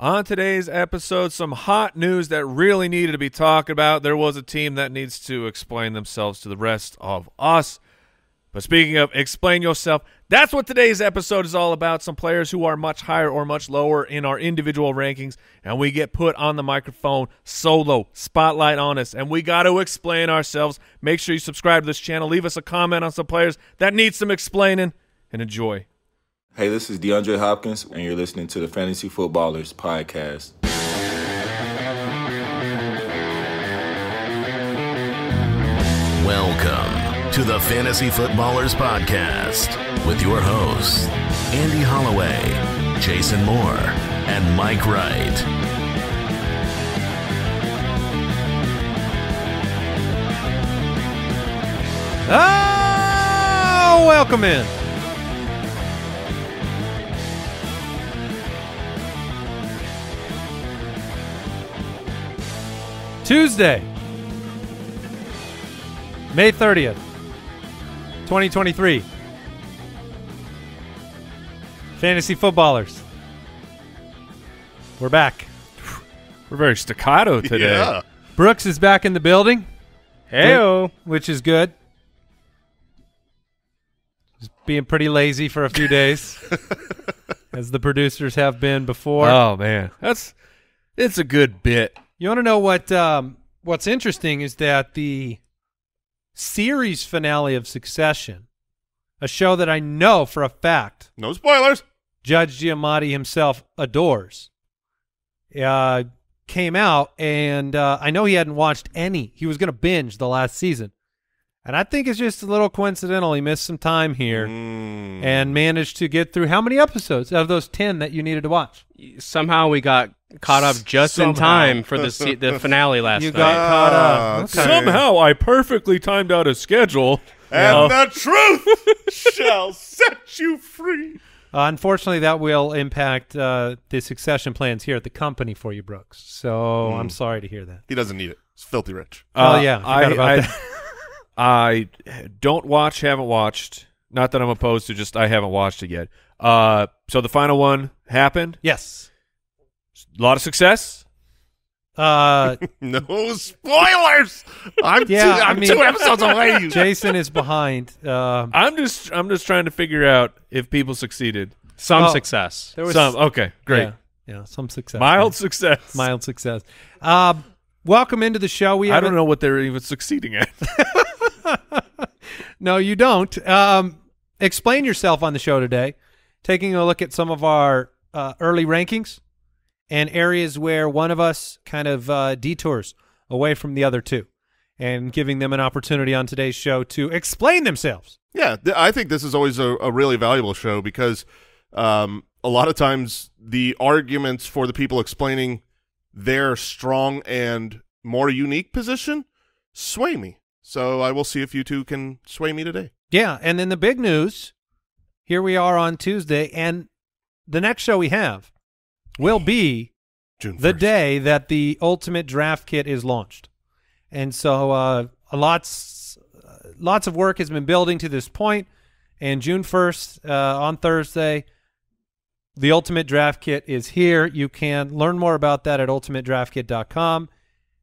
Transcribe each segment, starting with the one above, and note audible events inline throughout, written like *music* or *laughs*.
On today's episode, some hot news that really needed to be talked about. There was a team that needs to explain themselves to the rest of us. But speaking of explain yourself, that's what today's episode is all about. Some players who are much higher or much lower in our individual rankings, and we get put on the microphone solo, spotlight on us, and we got to explain ourselves. Make sure you subscribe to this channel. Leave us a comment on some players that need some explaining, and enjoy. Hey, this is DeAndre Hopkins, and you're listening to the Fantasy Footballers Podcast. Welcome to the Fantasy Footballers Podcast with your hosts, Andy Holloway, Jason Moore, and Mike Wright. Oh, welcome in. Tuesday, May 30th, 2023. Fantasy footballers. We're back. We're very staccato today. Yeah. Brooks is back in the building. Heyo. Which is good. Just being pretty lazy for a few *laughs* days, as the producers have been before. Oh man, that's it's a good bit. You want to know what? Um, what's interesting is that the series finale of Succession, a show that I know for a fact No spoilers. Judge Giamatti himself adores, uh, came out, and uh, I know he hadn't watched any. He was going to binge the last season, and I think it's just a little coincidental. He missed some time here Mm. and managed to get through how many episodes out of those ten that you needed to watch? somehow we got caught up just in time for the the finale *laughs* last You night. got caught Ah, up. okay. Somehow I perfectly timed out a schedule. and the truth *laughs* shall set you free. Uh, unfortunately, that will impact uh, the succession plans here at the company for you, Brooks. So I'm sorry to hear that. He doesn't need it. It's filthy rich. Oh, Uh, yeah, I I, forgot about I, that. *laughs* I don't watch, haven't watched. Not that I'm opposed to, just I haven't watched it yet. Uh, so the final one happened. Yes. A lot of success. Uh, *laughs* No spoilers. I'm, Yeah, two, I I'm mean- two episodes away. *laughs* Jason is behind. Um I'm just I'm just trying to figure out if people succeeded. Some Oh. success. there was Some okay, great, Yeah, yeah, some success. mild success. mild success. Um, welcome into the show. We I don't know what they're even succeeding at. *laughs* *laughs* No, you don't. Um, explain yourself on the show today. Taking a look at some of our uh, early rankings and areas where one of us kind of uh, detours away from the other two, and giving them an opportunity on today's show to explain themselves. Yeah, th- I think this is always a, a really valuable show because um, a lot of times the arguments for the people explaining their strong and more unique position sway me. So I will see if you two can sway me today. Yeah, and then the big news. Here we are on Tuesday, and the next show we have will be June the day that the ultimate draft kit is launched and so uh, lots uh, lots of work has been building to this point and june 1st uh, on thursday the ultimate draft kit is here you can learn more about that at ultimatedraftkit.com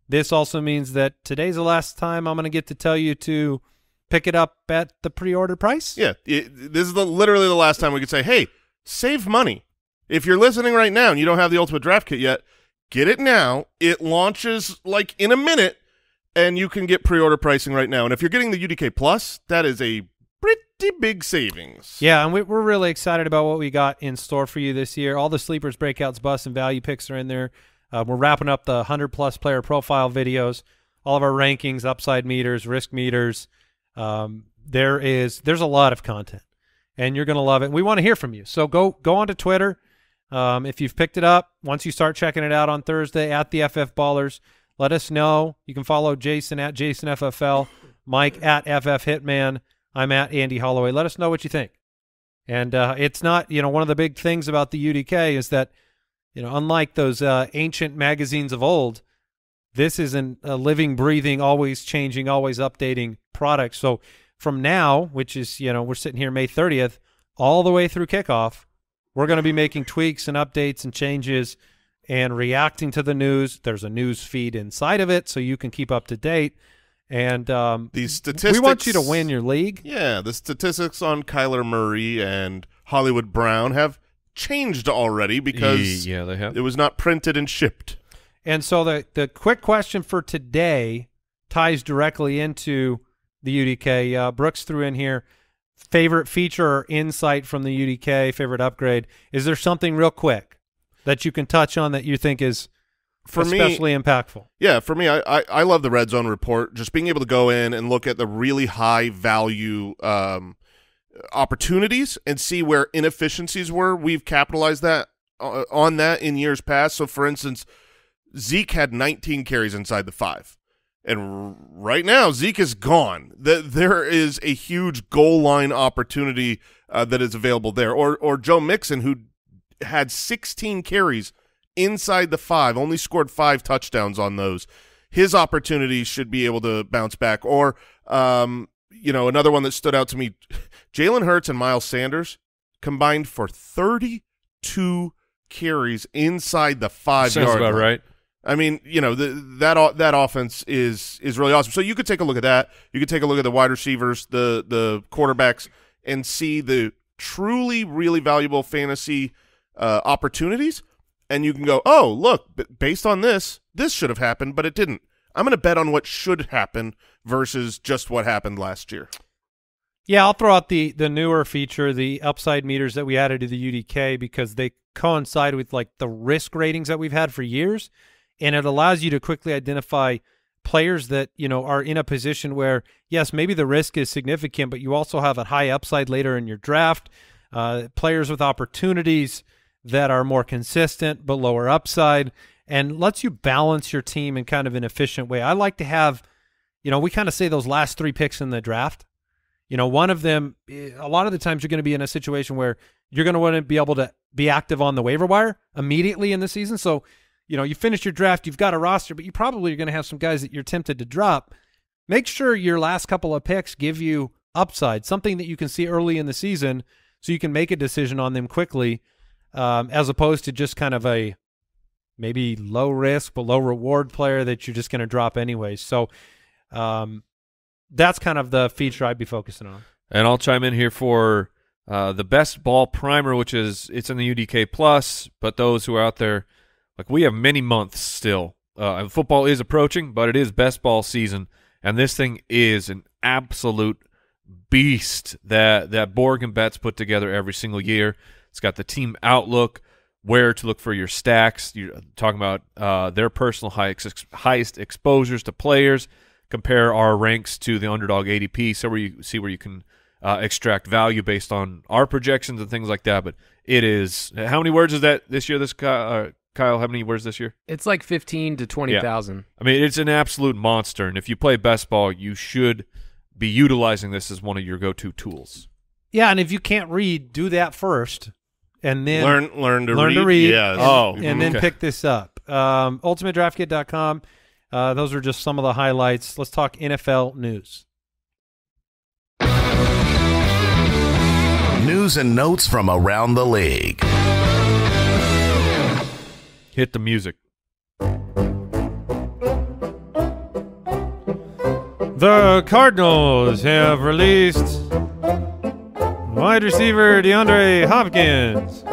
this also means that today's the last time i'm going to get to tell you to pick it up at the pre-order price Yeah, it, this is the, literally the last time we could say, "Hey, save money." If you're listening right now and you don't have the Ultimate Draft Kit yet, get it now. It launches like in a minute, and you can get pre-order pricing right now. And if you're getting the UDK Plus, that is a pretty big savings. Yeah, and we, we're really excited about what we got in store for you this year. All the sleepers, breakouts, busts, and value picks are in there. Uh, we're wrapping up the 100 plus player profile videos, all of our rankings, upside meters, risk meters. Um, there is there's a lot of content, and you're gonna love it. We want to hear from you. So go go onto Twitter. Um, if you've picked it up, once you start checking it out on Thursday at the FF Ballers, let us know. You can follow Jason at JasonFFL, Mike at FF Hitman. I'm at Andy Holloway. Let us know what you think. And uh, it's not, you know, one of the big things about the UDK is that, you know, unlike those uh, ancient magazines of old, this is an, a living, breathing, always changing, always updating product. So from now, which is, you know, we're sitting here May 30th, all the way through kickoff, we're going to be making tweaks and updates and changes and reacting to the news. There's a news feed inside of it, so you can keep up to date. And um, These statistics. we want you to win your league. Yeah, the statistics on Kyler Murray and Hollywood Brown have changed already because yeah, they have. it was not printed and shipped. And so the the quick question for today ties directly into the UDK. Uh, Brooks threw in here favorite feature or insight from the UDK, favorite upgrade. Is there something real quick that you can touch on that you think is For me, especially impactful? Yeah, for me, I, I I love the red zone report. Just being able to go in and look at the really high value um, opportunities and see where inefficiencies were. We've capitalized that uh, on that in years past. So, for instance, Zeke had 19 carries inside the five, and right now Zeke is gone. The, there is a huge goal line opportunity uh, that is available there. Or or Joe Mixon who had 16 carries inside the five, only scored five touchdowns on those. His opportunity should be able to bounce back. Or, um, you know, another one that stood out to me, Jalen Hurts and Miles Sanders combined for 32 carries inside the five Sounds yard about line. right. I mean, you know, the, that that offense is is really awesome. So you could take a look at that. You could take a look at the wide receivers, the the quarterbacks, and see the truly really valuable fantasy uh, opportunities. And you can go, oh, look, based on this, this should have happened, but it didn't. I'm going to bet on what should happen versus just what happened last year. Yeah, I'll throw out the the newer feature, the upside meters that we added to the UDK because they coincide with like the risk ratings that we've had for years, and it allows you to quickly identify players that you know are in a position where yes, maybe the risk is significant, but you also have a high upside later in your draft. Uh, players with opportunities that are more consistent but lower upside, and lets you balance your team in kind of an efficient way. I like to have, you know, we kind of say those last three picks in the draft. You know, one of them, eh, a lot of the times you're going to be in a situation where you're going to want to be able to be active on the waiver wire immediately in the season. So, you know, you finish your draft, you've got a roster, but you probably are going to have some guys that you're tempted to drop. Make sure your last couple of picks give you upside, something that you can see early in the season so you can make a decision on them quickly, um, as opposed to just kind of a maybe low risk but low reward player that you're just going to drop anyway. So, um, that's kind of the feature I'd be focusing on. And I'll chime in here for uh, the best ball primer, which is it's in the UDK plus. But those who are out there, like we have many months still. Uh, football is approaching, but it is best ball season, and this thing is an absolute beast that that Borg and Bets put together every single year. It's got the team outlook, where to look for your stacks. You're talking about uh, their personal highest highest exposures to players. Compare our ranks to the underdog ADP, so where you see where you can uh, extract value based on our projections and things like that. But it is how many words is that this year? This uh, Kyle, how many words this year? It's like fifteen to twenty thousand. I mean, it's an absolute monster, and if you play best ball, you should be utilizing this as one of your go-to tools. Yeah, and if you can't read, do that first, and then learn learn to learn read. to read. Yeah. and, Oh, and then okay. pick this up. Um, UltimateDraftKit.com. Uh, those are just some of the highlights. Let's talk NFL news. News and notes from around the league. Hit the music. The Cardinals have released wide receiver DeAndre Hopkins.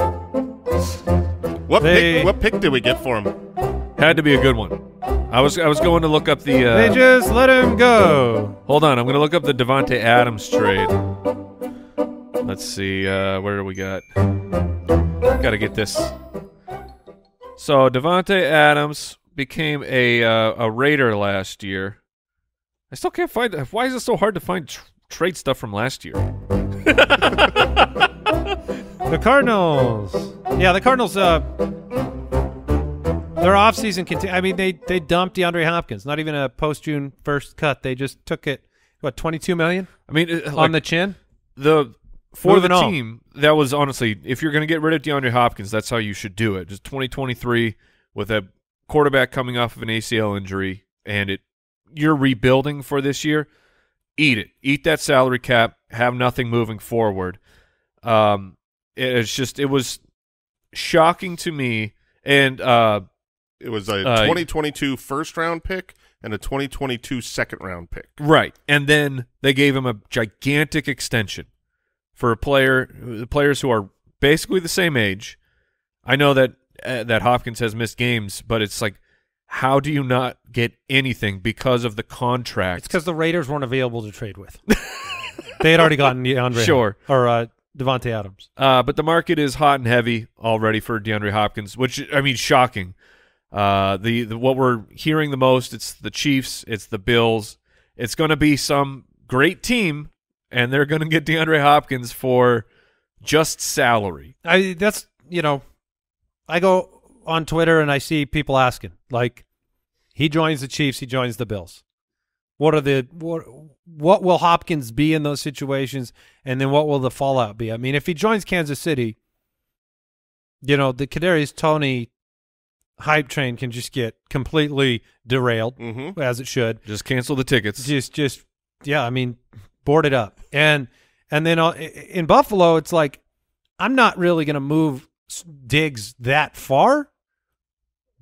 What They- pick? What pick did we get for him? Had to be a good one. I was I was going to look up the. Uh, They just let him go. hold on, I'm going to look up the Davante Adams trade. Let's see. Uh, where do we got? Got to get this. So Davante Adams became a uh, a Raider last year. I still can't find. Why is it so hard to find tr- trade stuff from last year? *laughs* The Cardinals. Yeah, the Cardinals. Uh, their offseason conti- I mean, they they dumped DeAndre Hopkins. Not even a post June first cut. They just took it. What twenty two million I mean, it- on like, the chin? the for Moving the on. team, that was honestly, if you're going to get rid of DeAndre Hopkins, that's how you should do it. Just 2023 with a quarterback coming off of an ACL injury, and it you're rebuilding for this year. Eat it, eat that salary cap, have nothing moving forward. Um, it- it's just it was shocking to me, And uh, It was a Uh, 2022 first round pick and a 2022 second round pick. right, and then they gave him a gigantic extension for a player, the players who are basically the same age. I know that uh, that Hopkins has missed games, but it's like, how do you not get anything because of the contract? It's because the Raiders weren't available to trade with. *laughs* they had already gotten DeAndre Sure. or uh, Davante Adams. Uh, but the market is hot and heavy already for DeAndre Hopkins, which I mean, shocking. Uh, the, the what we're hearing the most, it's the Chiefs, it's the Bills. It's going to be some great team, and they're going to get DeAndre Hopkins for just salary. I that's you know, I go on Twitter and I see people asking like, he joins the Chiefs, he joins the Bills. What are the what? What will Hopkins be in those situations, and then what will the fallout be? I mean, if he joins Kansas City, you know, the Kadarius Toney hype train can just get completely derailed, Mhm. as it should. Just cancel the tickets. just just yeah i mean board it up and and then uh, in buffalo it's like i'm not really going to move diggs that far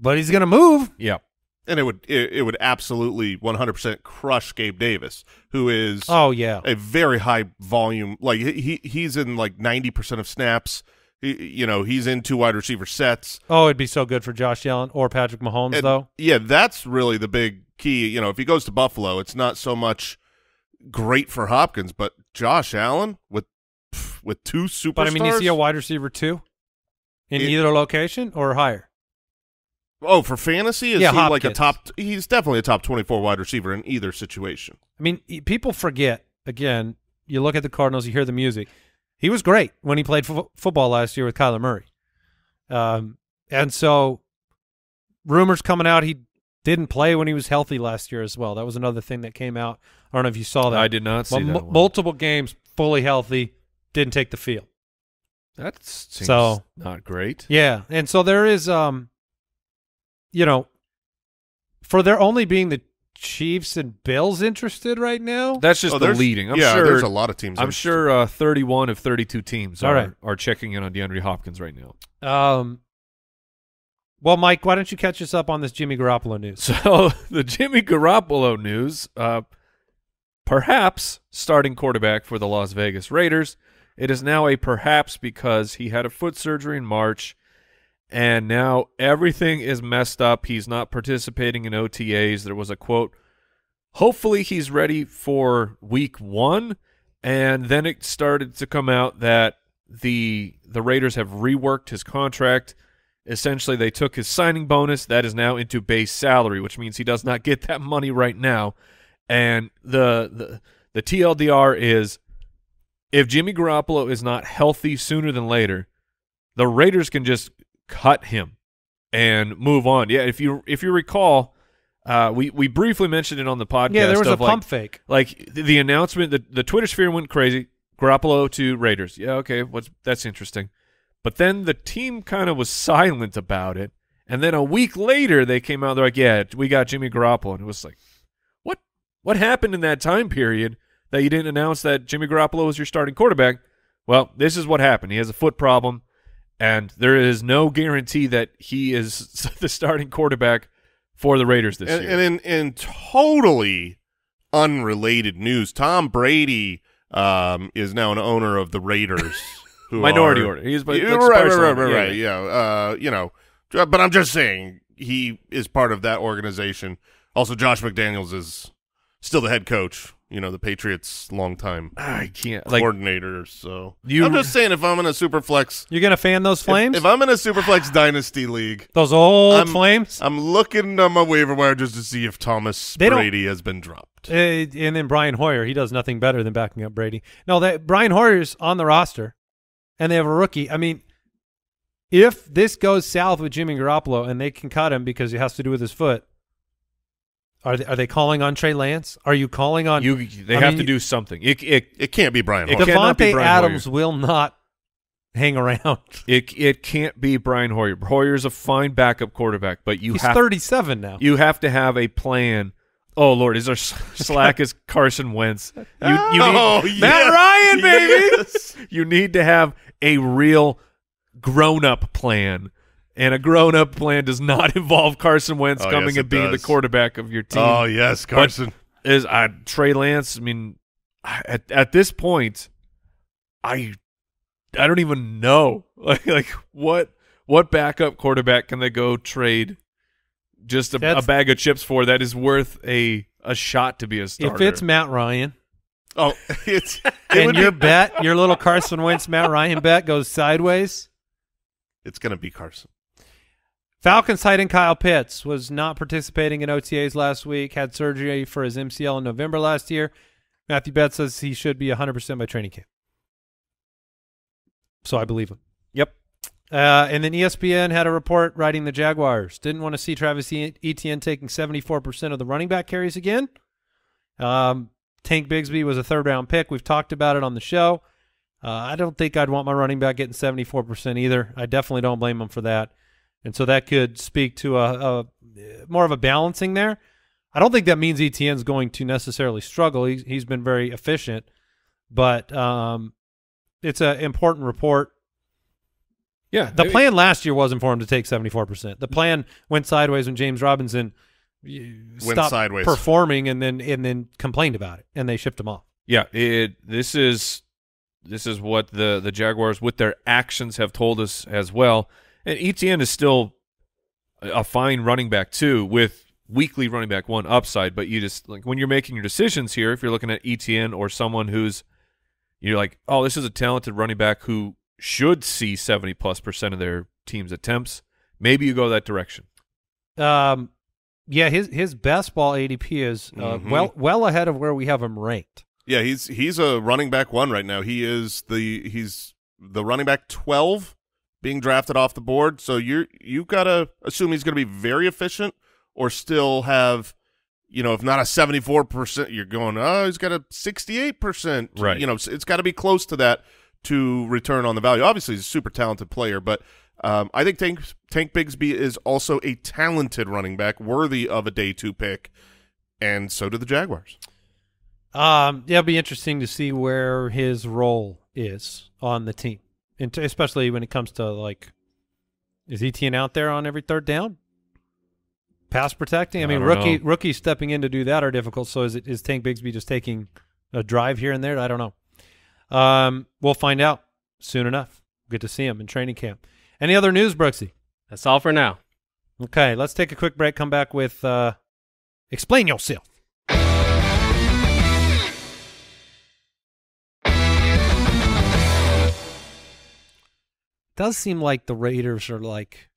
but he's going to move Yeah. And it would it, it would absolutely 100% crush Gabe Davis, who is oh yeah a very high volume. Like he he's in like 90% of snaps. He, you know, he's in two wide receiver sets. oh it'd be so good for josh allen or patrick mahomes And, though Yeah, that's really the big key. You know, if he goes to Buffalo, it's not so much great for Hopkins, but Josh Allen with with two superstars. but i mean you see a wide receiver too in It- either location or higher oh, for fantasy, is Yeah, he like a top? He's definitely a top twenty-four wide receiver in either situation. i mean people forget again you look at the cardinals you hear the music he was great when he played fo- football last year with kyler murray um, and so rumors coming out he didn't play when he was healthy last year as well. That was another thing that came out. I don't know if you saw that. I did not see Well, that. mu- one. multiple games fully healthy, didn't take the field. That seems So- not great. Yeah, and so there is, um, you know, for there only being the Chiefs and Bills interested right now. That's just Oh, the leading. I'm yeah, sure there's a lot of teams. I'm interested. sure uh, 31 of 32 teams All are, right. are checking in on DeAndre Hopkins right now. um, well, Mike, why don't you catch us up on this Jimmy Garoppolo news? *laughs* So the Jimmy Garoppolo news, uh, perhaps starting quarterback for the Las Vegas Raiders. It is now a perhaps because he had a foot surgery in March, and now everything is messed up. He's not participating in OTAs. There was a quote. Hopefully he's ready for week one, and then it started to come out that the the Raiders have reworked his contract. Essentially, they took his signing bonus that is now into base salary, which means he does not get that money right now. And the the the TLDR is if Jimmy Garoppolo is not healthy sooner than later, the Raiders can just cut him and move on. Yeah, if you if you recall, uh, we we briefly mentioned it on the podcast. yeah, there was a like, pump fake. like the, the announcement, the the Twitter sphere went crazy. Garoppolo to Raiders. Yeah, okay, what's that's interesting. But then the team kind of was silent about it, and then a week later they came out. They're like, "Yeah, we got Jimmy Garoppolo," and it was like, "What? What happened in that time period that you didn't announce that Jimmy Garoppolo was your starting quarterback?" Well, this is what happened. He has a foot problem, and there is no guarantee that he is *laughs* the starting quarterback for the Raiders this and, year. and in in totally unrelated news, Tom Brady um, is now an owner of the Raiders. *laughs* who Minority are- order. He's like right, right, right, right, Yeah, right. yeah. Yeah, uh, you know, but I'm just saying he is part of that organization. Also, Josh McDaniels is still the head coach. You know, the Patriots' longtime I can't like coordinator. So You- I'm just saying, if I'm in a superflex, You're gonna fan those flames? if, I'm in a superflex dynasty league, those old I'm- flames? I'm looking on my waiver wire just to see if Thomas They Brady has been dropped. Uh, and then Brian Hoyer, he does nothing better than backing up Brady. No, that Brian Hoyer's on the roster, and they have a rookie. I mean, if this goes south with Jimmy Garoppolo and they can cut him because it has to do with his foot, are they, are they calling on Trey Lance? Are you calling on you, they I have mean, to do something. It it It can't be Brian. It Hoyer. cannot be Davante Brian Adams Hoyer. will not hang around. *laughs* it it can't be Brian Hoyer. Hoyer's a fine backup quarterback, but you He's have 37 now. you have to have a plan. Oh Lord, is our s- *laughs* slack is Carson Wentz? You, you oh, need, Oh, Matt. Ryan, baby. Yes. You need to have a real grown up plan And a grown-up plan does not *laughs* involve Carson Wentz Oh, coming yes, and it being the quarterback of your team. Oh yes, Carson. is uh, Trey Lance. I mean, at at this point, I I don't even know *laughs* like like what what backup quarterback can they go trade just a, a bag of chips for that is worth a a shot to be a starter. If it's Matt Ryan oh, *laughs* it's it and your bet, your little Carson Wentz Matt Ryan bet goes sideways. it's gonna be Carson. Falcons tight end Kyle Pitts was not participating in OTAs last week, had surgery for his MCL in November last year. Matthew Betts says he should be 100% by training camp. So I believe him. yep. Uh, and then ESPN had a report writing the Jaguars didn't want to see Travis E- Etienne taking 74% of the running back carries again. Um, Tank Bigsby was a third round pick. We've talked about it on the show. Uh, I don't think I'd want my running back getting 74% either. I definitely don't blame him for that. And so that could speak to a, a more of a balancing there. I don't think that means Etienne's going to necessarily struggle. He's, he's been very efficient, but um, it's an important report Yeah. the They- plan last year wasn't for him to take 74%. The plan went sideways when James Robinson y- stopped sideways. performing and then and then complained about it and they shipped him off. Yeah, it this is this is what the the Jaguars with their actions have told us as well. And Etienne is still a a fine running back too with weekly running back one upside, but you just like when you're making your decisions here, if you're looking at Etienne or someone who's you're like, "Oh, this is a talented running back who should see 70 plus percent of their team's attempts." Maybe you go that direction. Um yeah, his his best ball ADP is uh, Mhm. well well ahead of where we have him ranked. Yeah, he's he's a running back one right now. He is the he's the running back twelve being drafted off the board. So you're you gotta assume he's gonna be very efficient or still have you know, if not a seventy four percent, you're going, oh, he's got a sixty eight percent. Right. You know, it's, it's gotta be close to that to return on the value. Obviously he's a super talented player, but um, I think Tank Tank Bigsby is also a talented running back, worthy of a day two pick, and so do the Jaguars. Um yeah, it'll be interesting to see where his role is on the team. And especially when it comes to like is Etienne out there on every third down? Pass protecting? I I mean, don't rookie know. rookies stepping in to do that are difficult. So is it is Tank Bigsby just taking a drive here and there? I don't know. Um, we'll find out soon enough. Good to see him in training camp. Any other news, Brooksy? That's all for now. Okay, let's take a quick break. Come back with uh, explain yourself. Does seem like the Raiders are like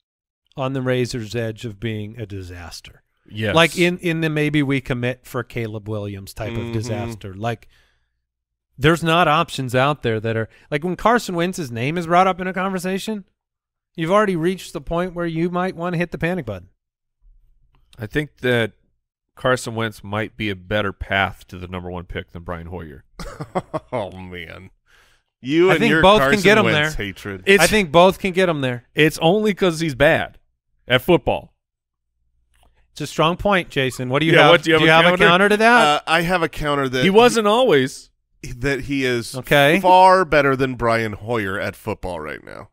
on the razor's edge of being a disaster. Yes. Like in in the maybe we commit for Caleb Williams type Mhm. of disaster. Like there's not options out there that are like when Carson Wentz's name is brought up in a conversation, you've already reached the point where you might want to hit the panic button. I think that Carson Wentz might be a better path to the number one pick than Brian Hoyer. *laughs* oh man, you I and think your both can get him Wentz there. Hatred. It's I think both can get him there. it's only because he's bad at football. It's a strong point, Jason. What do you Yeah, have? what, do you have a a counter? counter to that? uh, I have a counter that He wasn't always. that he is Okay. far better than Brian Hoyer at football right now.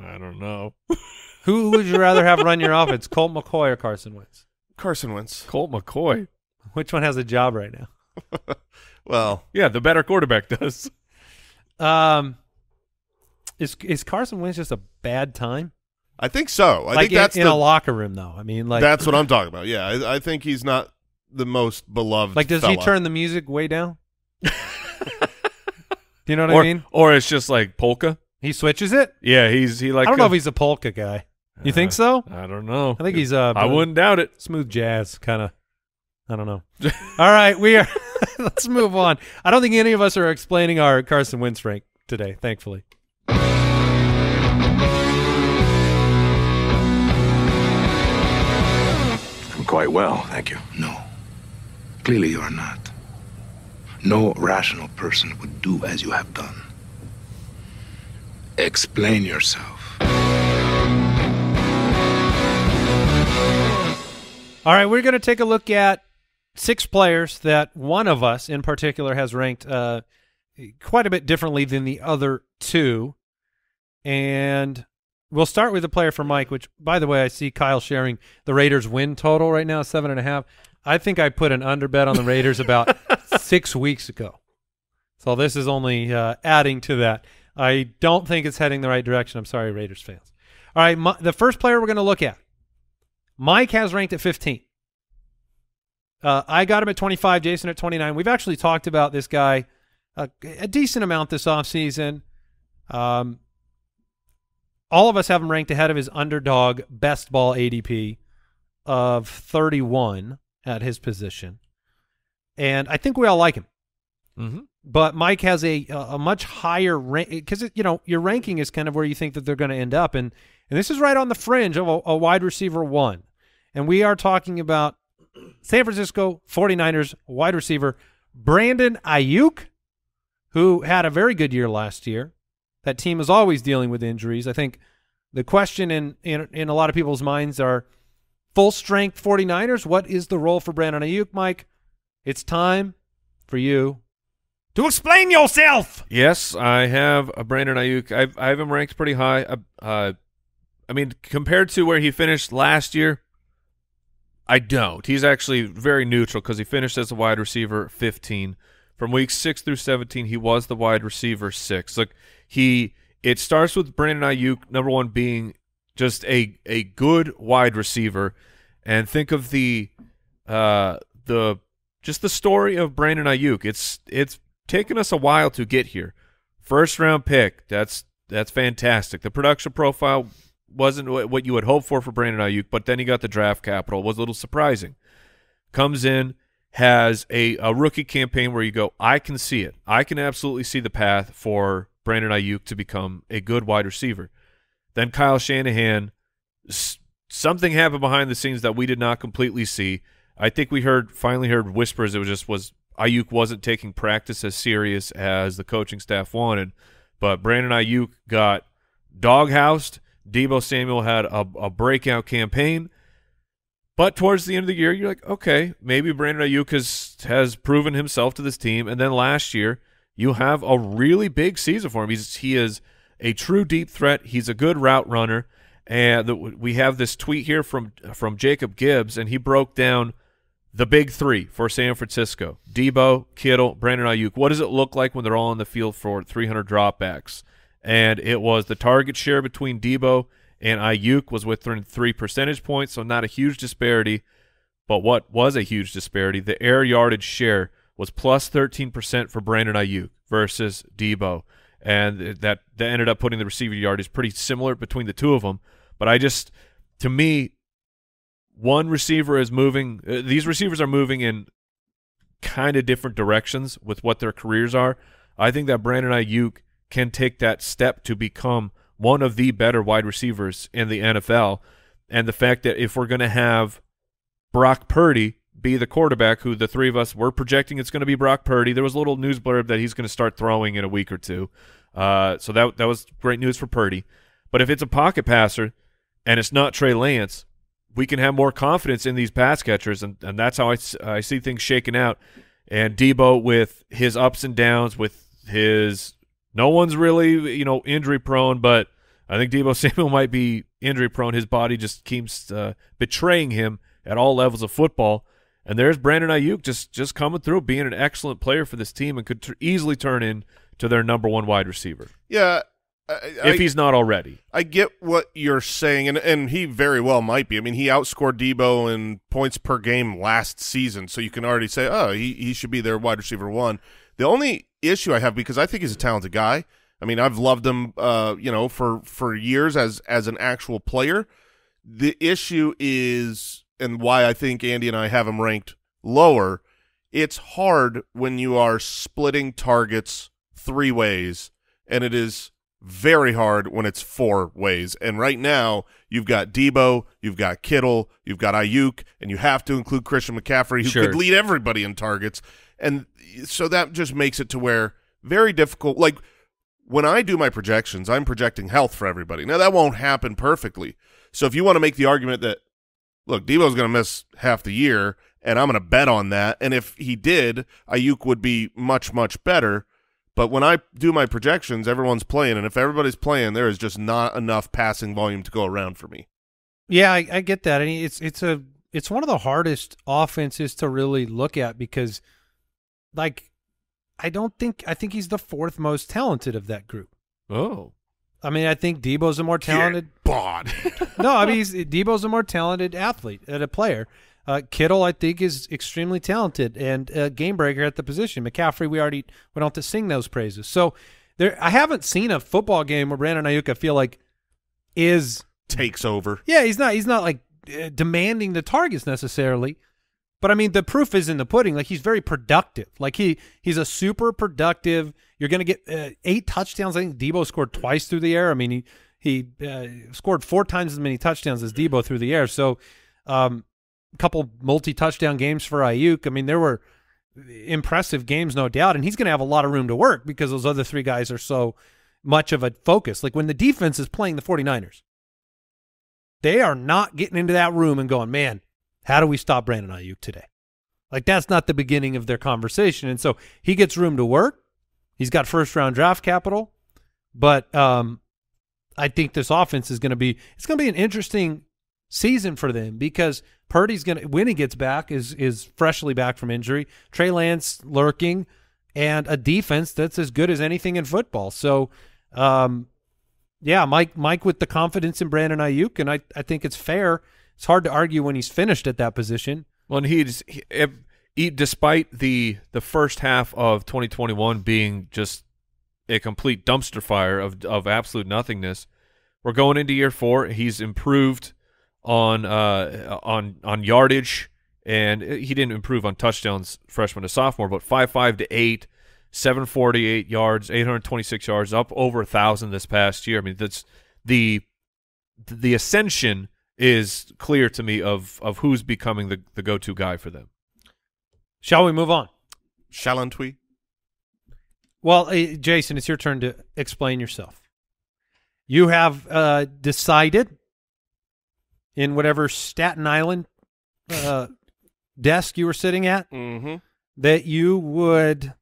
I don't know. *laughs* *laughs* Who would you rather have run your offense, Colt McCoy or Carson Wentz? Carson Wentz. Colt McCoy. Which one has a job right now? *laughs* Well, Yeah, the better quarterback does. Um, is is Carson Wentz just a bad time? I think so. I like think in, that's in the, a locker room, though. I mean, like that's what I'm talking about. Yeah, I, I think he's not the most beloved. like does he turn the music way down? *laughs* Do you know what or I mean? or it's just like polka. He switches it. Yeah, he's he like. I don't know uh, if he's a polka guy. You think uh, so? I don't know. I think he's uh I wouldn't doubt it. smooth jazz kind of. I don't know. *laughs* All right, we are. *laughs* let's move on. I don't think any of us are explaining our Carson Wentz rank today. Thankfully. I'm quite well, thank you. No. Clearly you are not. No rational person would do as you have done. Explain yourself. All right, we're going to take a look at six players that one of us in particular has ranked uh, quite a bit differently than the other two. And we'll start with a player for Mike. Which, by the way, I see Kyle sharing the Raiders win total right now seven and a half. I think I put an under bet on the Raiders about *laughs* six weeks ago. So this is only uh, adding to that. I don't think it's heading the right direction. I'm sorry, Raiders fans. All right, my, the first player we're going to look at, Mike has ranked at 15. Uh, I got him at 25, Jason at 29. We've actually talked about this guy a, a decent amount this offseason. Um, all of us have him ranked ahead of his underdog best ball ADP of 31 at his position. And I think we all like him. Mm-hmm. But Mike has a a much higher rank because you know your ranking is kind of where you think that they're going to end up, and and this is right on the fringe of a, a wide receiver one, and we are talking about San Francisco 49ers wide receiver Brandon Aiyuk, who had a very good year last year. That team is always dealing with injuries. I think the question in in, in a lot of people's minds are full strength 49ers. What is the role for Brandon Aiyuk, Mike? It's time for you to explain yourself. Yes, I have a Brandon Aiyuk. I've, I have him ranked pretty high. Uh, uh, I mean, compared to where he finished last year, I don't. He's actually very neutral because he finished as a wide receiver 15. From week 6 through 17, he was the wide receiver 6. Look, he it starts with Brandon Aiyuk, number one, being just a, a good wide receiver. And think of the uh, the just the story of Brandon Aiyuk. It's it's taken us a while to get here. First round pick. That's that's fantastic. The production profile wasn't what you would hope for for Brandon Aiyuk, but then he got the draft capital. It was a little surprising. Comes in, has a, a rookie campaign where you go, I can see it. I can absolutely see the path for Brandon Aiyuk to become a good wide receiver. Then Kyle Shanahan, something happened behind the scenes that we did not completely see. I think we heard finally heard whispers. It was just was Aiyuk wasn't taking practice as serious as the coaching staff wanted, but Brandon Aiyuk got doghoused. Deebo Samuel had a, a breakout campaign. But towards the end of the year, you're like, okay, maybe Brandon Aiyuk has, has proven himself to this team. And then last year, you have a really big season for him. He's, he is a true deep threat. He's a good route runner. And the, we have this tweet here from from Jacob Gibbs, and he broke down the big three for San Francisco: Deebo, Kittle, Brandon Aiyuk. What does it look like when they're all on the field for 300 dropbacks? And it was the target share between Deebo and Aiyuk was within three percentage points, so not a huge disparity. But what was a huge disparity? The air yardage share was plus 13% for Brandon Aiyuk versus Deebo, and that that ended up putting the receiving yardage pretty similar between the two of them. But I just, to me, one receiver is moving. Uh, these receivers are moving in kind of different directions with what their careers are. I think that Brandon Aiyuk can take that step to become one of the better wide receivers in the NFL. And the fact that if we're going to have Brock Purdy be the quarterback, who the three of us were projecting it's going to be Brock Purdy, there was a little news blurb that he's going to start throwing in a week or two. Uh, so that that was great news for Purdy. But if it's a pocket passer and it's not Trey Lance, we can have more confidence in these pass catchers, and, and that's how I, I see things shaking out. And Deebo with his ups and downs, with his no one's really you know injury prone, but I think Deebo *laughs* Samuel might be injury prone. His body just keeps uh, betraying him at all levels of football. And there's Brandon Aiyuk just just coming through, being an excellent player for this team, and could easily turn in to their number one wide receiver. Yeah, I, if he's not already. I get what you're saying, and and he very well might be. I mean, he outscored Deebo in points per game last season, so you can already say, oh, he he should be their wide receiver one. The only issue I have because I think he's a talented guy. I mean, I've loved him, uh, you know, for for years as as an actual player. The issue is, and why I think Andy and I have him ranked lower. It's hard when you are splitting targets three ways, and it is very hard when it's four ways. And right now, you've got Deebo, you've got Kittle, you've got Aiyuk, and you have to include Christian McCaffrey, who sure. could lead everybody in targets. And so that just makes it to where very difficult. Like when I do my projections, I'm projecting health for everybody. Now that won't happen perfectly. So if you want to make the argument that look, Deebo's going to miss half the year, and I'm going to bet on that, and if he did, Aiyuk would be much much better. But when I do my projections, everyone's playing, and if everybody's playing, there is just not enough passing volume to go around for me. Yeah, I, I get that. I mean, it's it's a it's one of the hardest offenses to really look at because, like, I don't think I think he's the fourth most talented of that group. Oh, I mean, I think Deebo's a more talented. bod. *laughs* no, I mean, he's, Deebo's a more talented athlete at a player. Uh, Kittle, I think, is extremely talented and a game breaker at the position. McCaffrey, we already we don't have to sing those praises. So there, I haven't seen a football game where Brandon Aiyuk, I feel like, is Takes over. yeah, he's not he's not like uh, demanding the targets necessarily, but I mean the proof is in the pudding. Like he's very productive. Like he he's a super productive. You're going to get uh, eight touchdowns. I think Deebo scored twice through the air. I mean he he uh, scored four times as many touchdowns as Deebo through the air. So um, a couple multi touchdown games for Aiyuk. I mean there were impressive games, no doubt, and he's going to have a lot of room to work because those other three guys are so much of a focus. Like when the defense is playing the 49ers they are not getting into that room and going, man, how do we stop Brandon Aiyuk today? Like that's not the beginning of their conversation. And so he gets room to work. He's got first round draft capital, but um, I think this offense is going to be it's going to be an interesting season for them because Purdy's going to when he gets back is is freshly back from injury. Trey Lance lurking and a defense that's as good as anything in football. So um, yeah, Mike Mike with the confidence in Brandon Aiyuk, and I, I think it's fair. It's hard to argue when he's finished at that position. well, he's he, if, he, despite the the first half of 2021 being just a complete dumpster fire of of absolute nothingness. We're going into year four. He's improved on uh on on yardage, and he didn't improve on touchdowns freshman to sophomore, but five five to eight. 748 yards, 826 yards, up over a thousand this past year. I mean, that's the the ascension is clear to me of of who's becoming the the go to guy for them. Shall we move on? Shalln't we? Well, uh, Jason, it's your turn to explain yourself. You have uh, decided in whatever Staten Island uh, desk you were sitting at Mm-hmm. that you would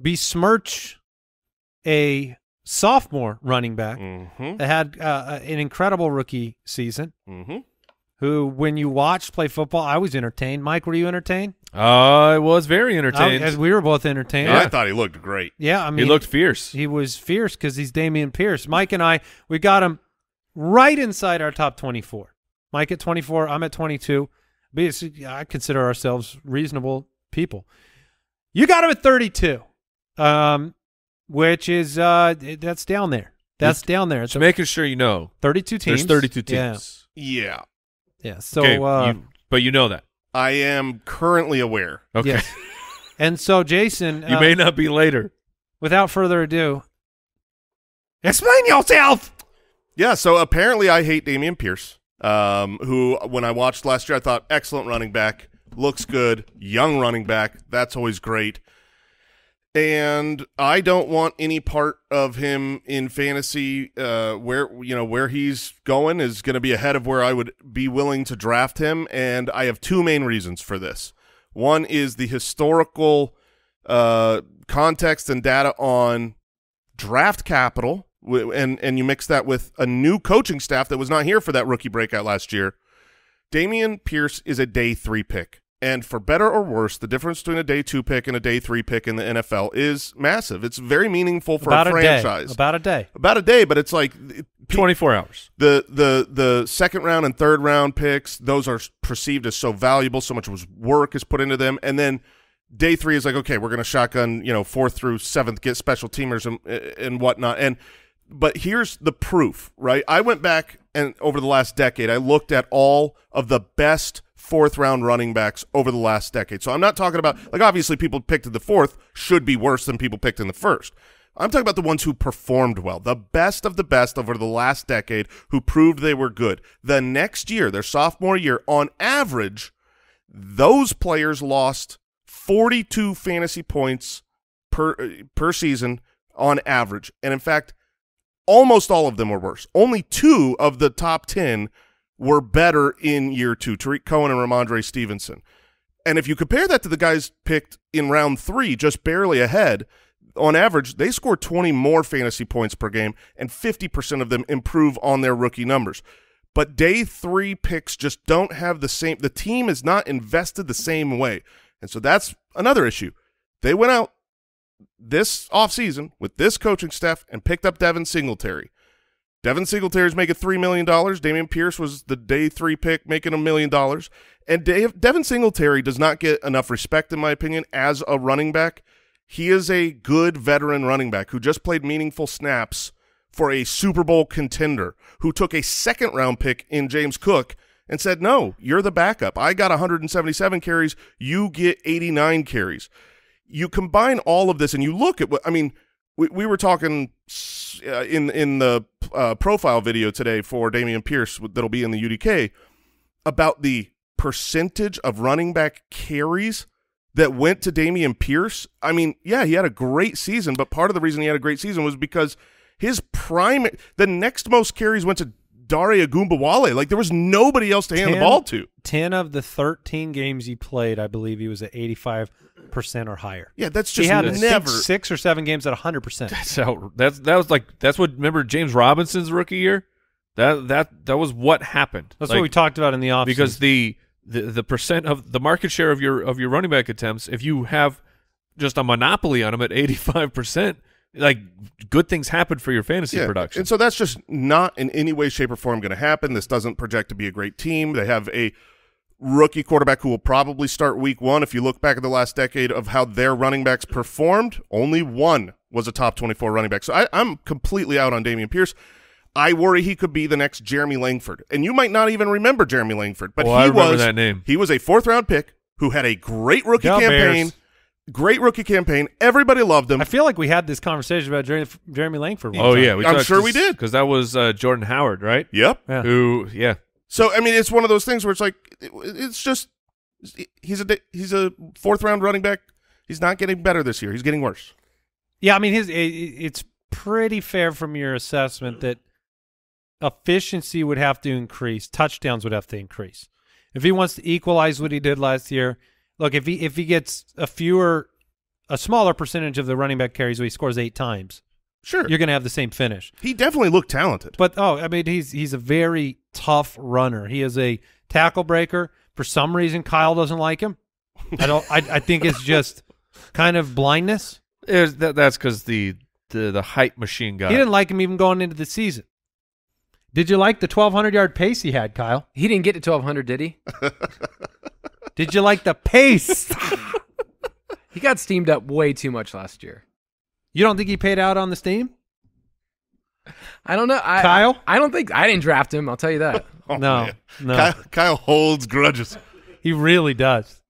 besmirch a sophomore running back Mm-hmm. that had uh, an incredible rookie season. Mm-hmm. Who, when you watched play football, I was entertained. Mike, were you entertained? Uh, I was very entertained. I, as we were both entertained. I thought he looked great. Yeah, I mean, he looked fierce. he was fierce because he's Dameon Pierce. Mike and I, we got him right inside our top 24. Mike at 24, I'm at 22. Basically, I consider ourselves reasonable people. You got him at 32, um, which is uh, that's down there. That's down there. It's Just making sure you know 32 teams. there's 32 Yeah, teams. Yeah. yeah. So, okay, uh, you, but you know that. I am currently aware. Okay, yes. *laughs* and so Jason, you uh, may not be later. without further ado, explain yourself. Yeah, so apparently I hate Dameon Pierce, um, who, when I watched last year, I thought excellent running back, looks good, young running back. That's always great. And I don't want any part of him in fantasy. Uh, where you know where he's going is going to be ahead of where I would be willing to draft him, and I have two main reasons for this. One is the historical uh, context and data on draft capital, and and you mix that with a new coaching staff that was not here for that rookie breakout last year. Dameon Pierce is a day three pick, and for better or worse, the difference between a day two pick and a day three pick in the NFL is massive. It's very meaningful for About a a franchise. day. About a day. About a day, but it's like it- 24 hours. the the the second round and third round picks those are perceived as so valuable so much was work is put into them and then day three is like okay we're going to shotgun you know fourth through seventh get special teamers and and whatnot and but here's the proof right i went back and over the last decade i looked at all of the best fourth round running backs over the last decade so i'm not talking about like obviously people picked in the fourth should be worse than people picked in the first I'm talking about the ones who performed well, the best of the best over the last decade who proved they were good. The next year, their sophomore year, on average, those players lost 42 fantasy points per per season on average. And in fact, almost all of them were worse. Only two of the top 10 were better in year two, Tarik Cohen and Rhamondre Stevenson. And if you compare that to the guys picked in round three, just barely ahead, on average, they score 20 more fantasy points per game, and 50% of them improve on their rookie numbers. But day three picks just don't have the same. The team is not invested the same way, and so that's another issue. They went out this offseason with this coaching staff and picked up Devin Singletary. Devin Singletary's making $3 million. Dameon Pierce was the day three pick making a million dollars. And Dave, Devin Singletary does not get enough respect, in my opinion, as a running back. He is a good veteran running back who just played meaningful snaps for a Super Bowl contender who took a second round pick in James Cook and said, no, you're the backup. I got 177 carries. You get 89 carries. You combine all of this and you look at what, I mean, we, we were talking uh, in in the uh, profile video today for Dameon Pierce that'll be in the UDK about the percentage of running back carries that went to Dameon Pierce. I mean, yeah, he had a great season, but part of the reason he had a great season was because his prime the next most carries went to Dare Ogunbowale. Like there was nobody else to hand the ball to. 10 of the 13 games he played, I believe he was at 85% or higher. Yeah, that's just He just had never six, six or seven games at 100%. That's how that's that was like that's what remember James Robinson's rookie year. That that that was what happened. That's Like, what we talked about in the offseason. because the, the the percent of the market share of your of your running back attempts, if you have just a monopoly on them at eighty five percent, like good things happen for your fantasy production. And so that's just not in any way, shape, or form going to happen. This doesn't project to be a great team. They have a rookie quarterback who will probably start week one. If you look back at the last decade of how their running backs performed, only one was a top 24 running back. So I, I'm completely out on Dameon Pierce. I worry he could be the next Jeremy Langford. And you might not even remember Jeremy Langford, but Oh, he was that name. He was a fourth round pick who had a great rookie Go campaign. Bears. Great rookie campaign. Everybody loved him. I feel like we had this conversation about Jeremy, Jeremy Langford. one oh time. yeah, we I'm sure we did. because that was uh, Jordan Howard, right? yep. Yeah. Who yeah So I mean, it's one of those things where it's like it- it's just he's a he's a fourth round running back. He's not getting better this year. He's getting worse. Yeah, I mean, his it, it's pretty fair from your assessment that efficiency would have to increase, touchdowns would have to increase. If he wants to equalize what he did last year, look if he if he gets a fewer, a smaller percentage of the running back carries, where he scores eight times, Sure, you're going to have the same finish. he definitely looked talented. But oh, I mean, he's he's a very tough runner. He is a tackle breaker. For some reason, Kyle doesn't like him. I don't. I, I think it's just kind of blindness. It was- that, that's because the, the the hype machine guy He didn't like him even going into the season. Did you like the 1,200 yard pace he had, Kyle? He didn't get to 1200, did he? *laughs* Did you like the pace? *laughs* He got steamed up way too much last year. you don't think he paid out on the steam? I don't know. I, Kyle? I, don't think I didn't draft him. I'll tell you that. *laughs* Oh, no, man. no. Kyle, Kyle holds grudges. He really does.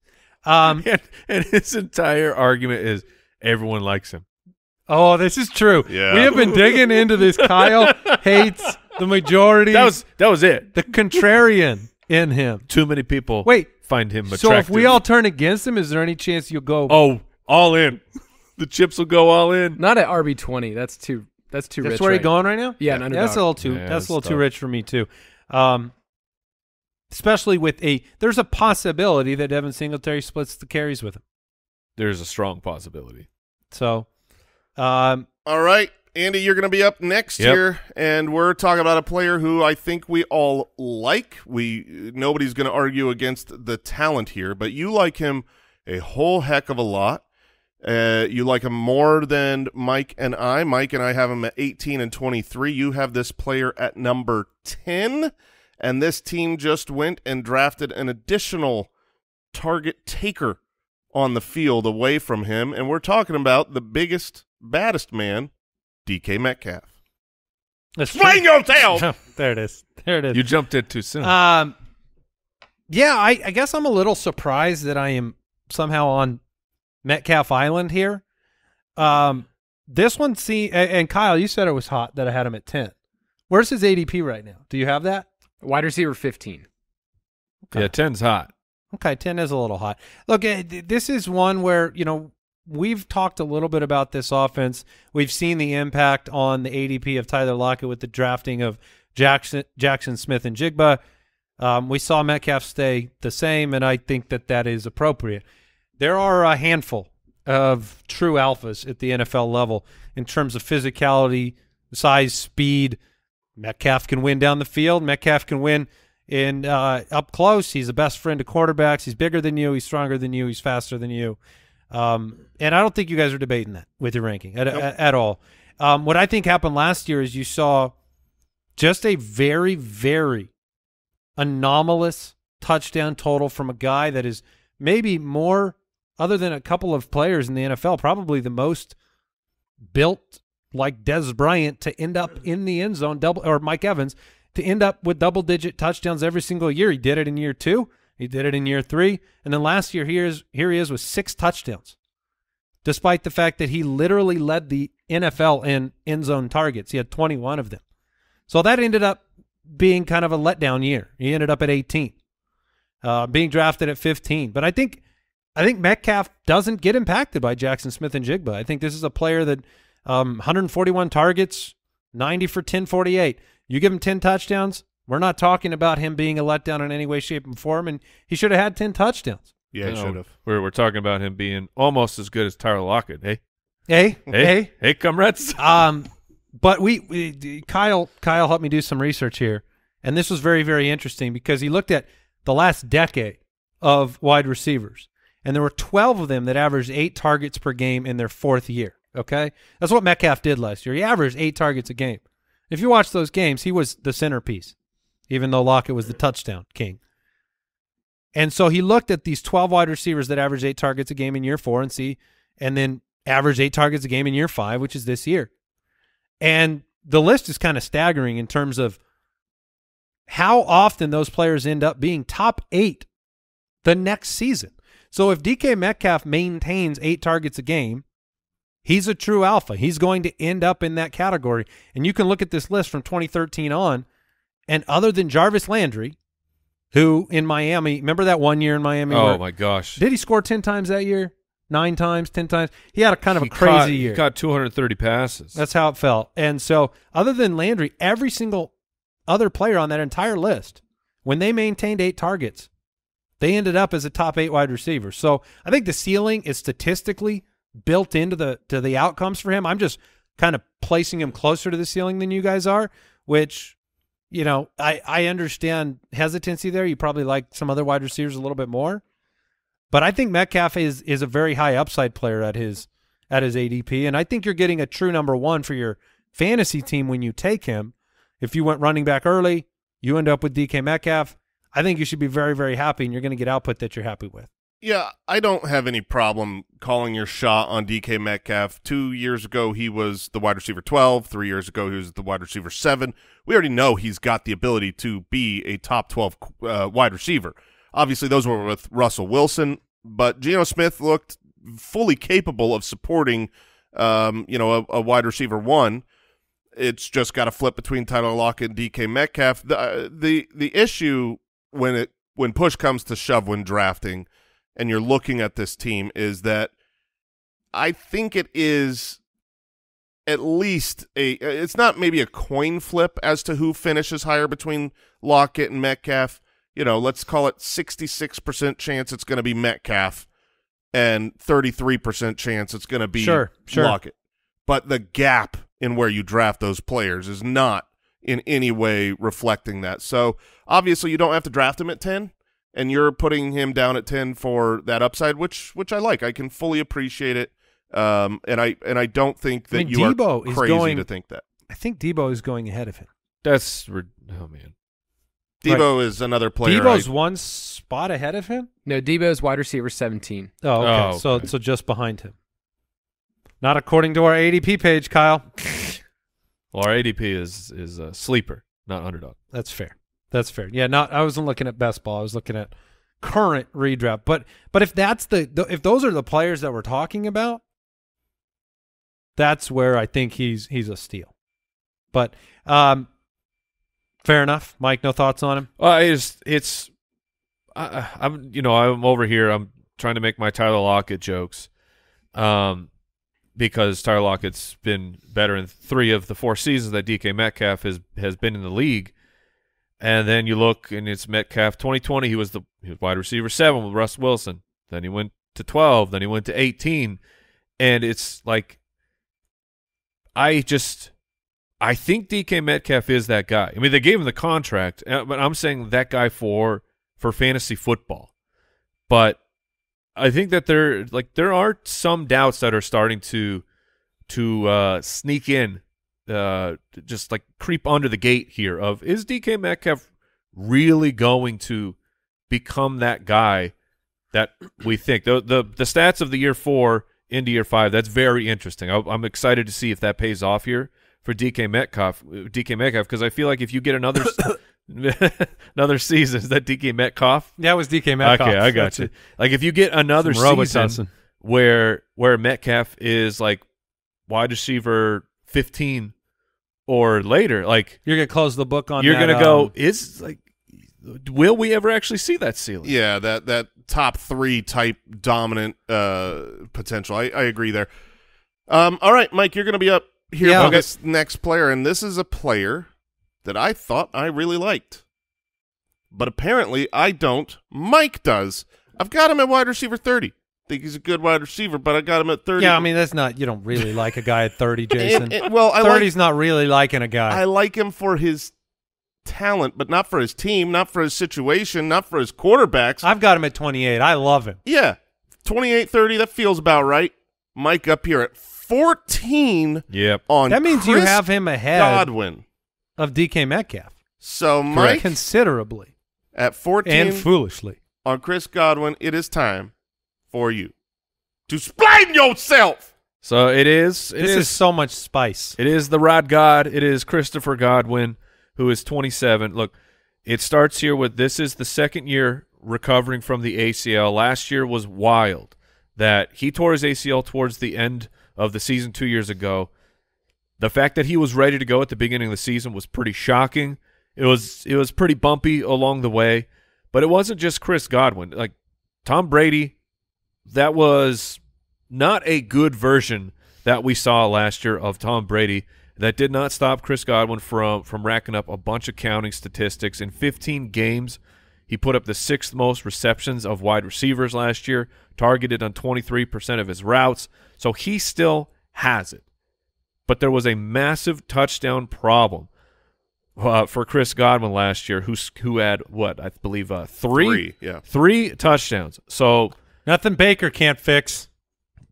Um, *laughs* and, and his entire argument is everyone likes him. oh, this is true. Yeah. We have been digging into this. Kyle hates the majority. That was that was it. the contrarian in him. Too many people Wait, find him attractive. So if we all turn against him, is there any chance you'll go? oh all in, *laughs* the chips will go all in. Not at RB twenty. That's too. That's too that's rich. where right? you're going right now. Yeah, an Yeah, underdog. that's a little too. Yeah, that's that's a little too rich for me too. Um, especially with a there's a possibility that Devin Singletary splits the carries with him. There's a strong possibility. So, um, All right, Andy, you're going to be up next Yep. here, and we're talking about a player who I think we all like. We nobody's going to argue against the talent here, but you like him a whole heck of a lot. Uh, you like him more than Mike and I. Mike and I have him at 18 and 23. You have this player at number 10, and this team just went and drafted an additional target taker on the field away from him, and we're talking about the biggest, baddest man, DK Metcalf. that's Explain true. yourself! there it is. There it is. You jumped in too soon. Um, yeah, I, I guess I'm a little surprised that I am somehow on Metcalf Island here. Um, this one, see, and, and Kyle, you said it was hot that I had him at ten. Where's his ADP right now? Do you have that? Wide receiver fifteen. yeah, ten's hot. Okay, 10 is a little hot. Look, eh, this is one where, you know, we've talked a little bit about this offense. We've seen the impact on the ADP of Tyler Lockett with the drafting of Jaxon, Jackson Smith, and Jigba. Um, we saw Metcalf stay the same, and I think that that is appropriate. There are a handful of true alphas at the NFL level in terms of physicality, size, speed. Metcalf can win down the field. Metcalf can win in uh, up close. He's the best friend to quarterbacks. He's bigger than you. He's stronger than you. He's faster than you. Um, and I don't think you guys are debating that with your ranking at, at, at all. Um, what I think happened last year is you saw just a very, very anomalous touchdown total from a guy that is maybe more, other than a couple of players in the NFL, probably the most built like Dez Bryant to end up in the end zone, double or Mike Evans to end up with double digit touchdowns every single year. He did it in year two. He did it in year three. And then last year, here is here he is with six touchdowns. Despite the fact that he literally led the NFL in end zone targets. He had 21 of them. So that ended up being kind of a letdown year. He ended up at 18, uh, being drafted at 15. But I think I think Metcalf doesn't get impacted by Jaxon Smith-Njigba. I think this is a player that um, 141 targets, 90 for 1048. You give him 10 touchdowns, we're not talking about him being a letdown in any way, shape, and form, and he should have had 10 touchdowns. Yeah, You know, should have. We're we're talking about him being almost as good as Tyler Lockett. Hey, Hey, hey, hey. hey, comrades. *laughs* Um, but we, we Kyle Kyle helped me do some research here, and this was very very interesting because he looked at the last decade of wide receivers, and there were 12 of them that averaged eight targets per game in their fourth year. Okay, that's what Metcalf did last year. He averaged eight targets a game. If you watch those games, he was the centerpiece, even though Lockett was the touchdown king. And so he looked at these 12 wide receivers that average eight targets a game in year four and see, and then average eight targets a game in year five, which is this year. And the list is kind of staggering in terms of how often those players end up being top eight the next season. So if DK Metcalf maintains eight targets a game, he's a true alpha. He's going to end up in that category. And you can look at this list from 2013 on, and other than Jarvis Landry, who in Miami, remember that one year in Miami? Oh my gosh. Did he score 10 times that year? Nine times, 10 times? He had a kind of He a crazy caught, year. He caught 230 passes. That's how it felt. And so, other than Landry, every single other player on that entire list, when they maintained eight targets, they ended up as a top eight wide receiver. So, I think the ceiling is statistically built into the to the outcomes for him. I'm just kind of placing him closer to the ceiling than you guys are, which you know, I I understand hesitancy there. You probably like some other wide receivers a little bit more. But I think Metcalf is is a very high upside player at his at his ADP, and I think you're getting a true number one for your fantasy team when you take him. If you went running back early, you end up with DK Metcalf. I think you should be very very happy, and you're going to get output that you're happy with. Yeah, I don't have any problem calling your shot on DK Metcalf. Two years ago, he was the wide receiver 12. Three years ago, he was the wide receiver 7. We already know he's got the ability to be a top 12 uh, wide receiver. Obviously, those were with Russell Wilson, but Geno Smith looked fully capable of supporting, um, you know, a, a wide receiver 1. It's just got to flip between Tyler Lockett and DK Metcalf. The, uh, the, the issue when it when push comes to shove when drafting – and you're looking at this team is that I think it is at least a it's not maybe a coin flip as to who finishes higher between Lockett and Metcalf. You know, let's call it 66% chance it's going to be Metcalf and 33% chance it's going to be Sure, sure. Lockett. But the gap in where you draft those players is not in any way reflecting that. So, obviously you don't have to draft them at 10 and you're putting him down at 10 for that upside which which I like. I can fully appreciate it. Um and I and I don't think that I mean, you Deebo are is crazy going- to think that. I think Deebo is going ahead of him. That's rid- oh man. Deebo is another player. Deebo's I- one spot ahead of him. No, Deebo's wide receiver 17. Oh, okay. Oh, So so just behind him. Not according to our ADP page, Kyle. *laughs* Well, our ADP is is a sleeper, not underdog. That's fair. That's fair. Yeah, not I wasn't looking at best ball. I was looking at current redraft. But but if that's the, the if those are the players that we're talking about, that's where I think he's he's a steal. But um fair enough. Mike, no thoughts on him? Well, it's it's I, I'm you know I'm over here. I'm trying to make my Tyler Lockett jokes, um, because Tyler Lockett's been better in three of the four seasons that DK Metcalf has has been in the league. And then you look, and it's Metcalf 2020. He was the he was wide receiver seven with Russ Wilson. Then he went to 12, then he went to 18, and it's like I just I think DK Metcalf is that guy. I mean, they gave him the contract, uh, but I'm saying that guy for for fantasy football. But I think that there like there are some doubts that are starting to to uh, sneak in, uh, just like creep under the gate here. Of is DK Metcalf really going to become that guy that we think? The the the stats of the year four into year five. That's very interesting. I, I'm excited to see if that pays off here for DK Metcalf. DK Metcalf because I feel like if you get another. *laughs* another season is that DK Metcalf? That was DK Metcalf. Okay, I got you. Like if you get another season where where Metcalf is like wide receiver fifteen or later, like You're gonna close the book on. you're that, gonna go um, is like will we ever actually see that ceiling? Yeah, that that top three type dominant uh, potential. I, I agree there. Um, all right, Mike, you're going to be up here Yeah. for Okay. this next player, and this is a player that I thought I really liked, but apparently I don't. Mike does. I've got him at wide receiver thirty. Think he's a good wide receiver, but I got him at thirty. Yeah, I mean that's not. You don't really like a guy at 30, *laughs* Jason. And- and- well, I like not really liking a guy. I like him for his talent, but not for his team, not for his situation, not for his quarterbacks. I've got him at 28. I love him. Yeah. 28 30, that feels about right. Mike up here at 14 Yep. on That means you have him ahead Godwin. of DK Metcalf So Mike considerably at 14 and foolishly. on Chris Godwin, it is time for you to explain yourself. So it is. It This is. is so much spice. It is the Rod God. It is Christopher Godwin, who is 27. Look, it starts here with this is the second year recovering from the ACL. Last year was wild that he tore his ACL towards the end of the season two years ago. The fact that he was ready to go at the beginning of the season was pretty shocking. It was it was pretty bumpy along the way, but it wasn't just Chris Godwin. Like Tom Brady, that was not a good version that we saw last year of Tom Brady. That did not stop Chris Godwin from from racking up a bunch of counting statistics. In 15 games, he put up the sixth most receptions of wide receivers last year, targeted on 23% of his routes. So he still has it. But there was a massive touchdown problem uh, for Chris Godwin last year, who's who had what I believe uh, three, Three, yeah. three touchdowns. So Nothing Baker can't fix.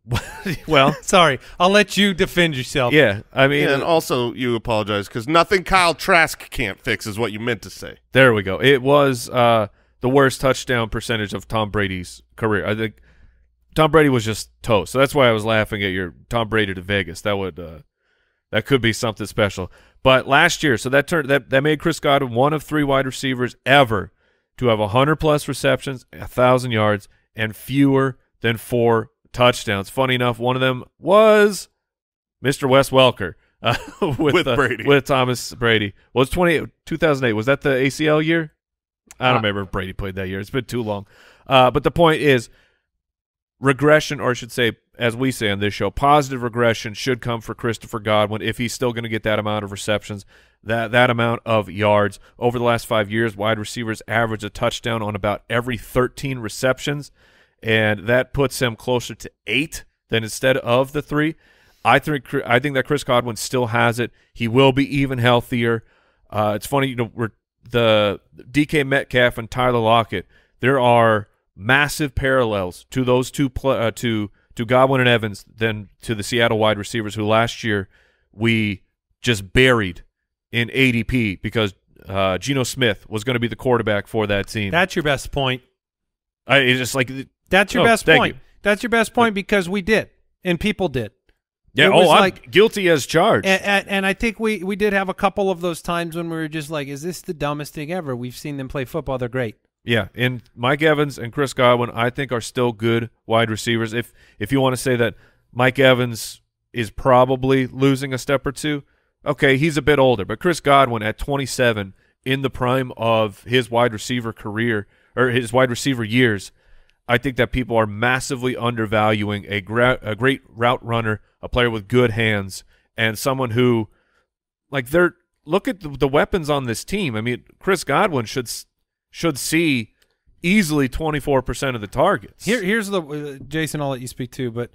*laughs* well, *laughs* Sorry, I'll let you defend yourself. yeah. I mean, and also you apologize because nothing Kyle Trask can't fix is what you meant to say. There we go. It was uh, the worst touchdown percentage of Tom Brady's career. I think Tom Brady was just toast. So that's why I was laughing at your Tom Brady to Vegas. That would uh, that could be something special. But last year, so that turned that that made Chris Godwin one of three wide receivers ever to have a hundred plus receptions, a thousand yards, and fewer than four touchdowns. Funny enough, one of them was Mr. Wes Welker uh, *laughs* with, With uh, Brady. with Thomas Brady. Was 20, 2008. Was that the ACL year? I don't Uh, remember if Brady played that year. It's been too long. Uh, but the point is, regression, or I should say, as we say on this show, positive regression should come for Christopher Godwin if he's still going to get that amount of receptions, that that amount of yards. Over the last five years, wide receivers average a touchdown on about every 13 receptions, and that puts him closer to eight than instead of the three. I think I think that Chris Godwin still has it. He will be even healthier. Uh, it's funny, you know, we're, the DK Metcalf and Tyler Lockett. There are massive parallels to those two uh, to to Godwin and Evans than to the Seattle wide receivers who last year we just buried in ADP because uh, Geno Smith was going to be the quarterback for that team. That's your best point. I, it's just like That's your Oh, best point. you. That's your best point because we did, and people did. yeah, oh, I'm like- guilty as charged. And, and, and I think we, we did have a couple of those times when we were just like, is this the dumbest thing ever? We've seen them play football. They're great. Yeah, and Mike Evans and Chris Godwin, I think, are still good wide receivers. If if you want to say that Mike Evans is probably losing a step or two, okay, he's a bit older. But Chris Godwin at 27, in the prime of his wide receiver career or his wide receiver years, I think that people are massively undervaluing a, gra- a great route runner, a player with good hands, and someone who, like, they're look at the, the weapons on this team. I mean, Chris Godwin should should see easily 24% of the targets. Here, here's the uh, Jason. I'll let you speak too, but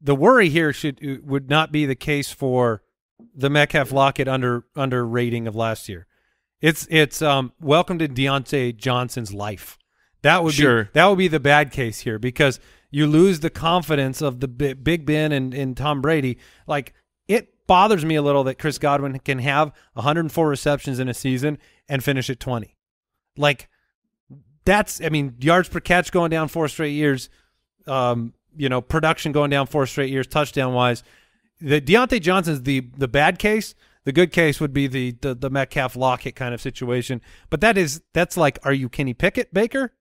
the worry here should uh, would not be the case for the Metcalf Lockett under under rating of last year. It's it's um welcome to Diontae Johnson's life. That would Sure. be that would be the bad case here because you lose the confidence of the Big Ben and, and Tom Brady. Like it bothers me a little that Chris Godwin can have 104 receptions in a season and finish at 20. Like that's I mean yards per catch going down four straight years, um, you know production going down four straight years touchdown wise. The Diontae Johnson's the the bad case. The good case would be the the, the Metcalf Lockett kind of situation. But that is that's like are you Kenny Pickett Baker,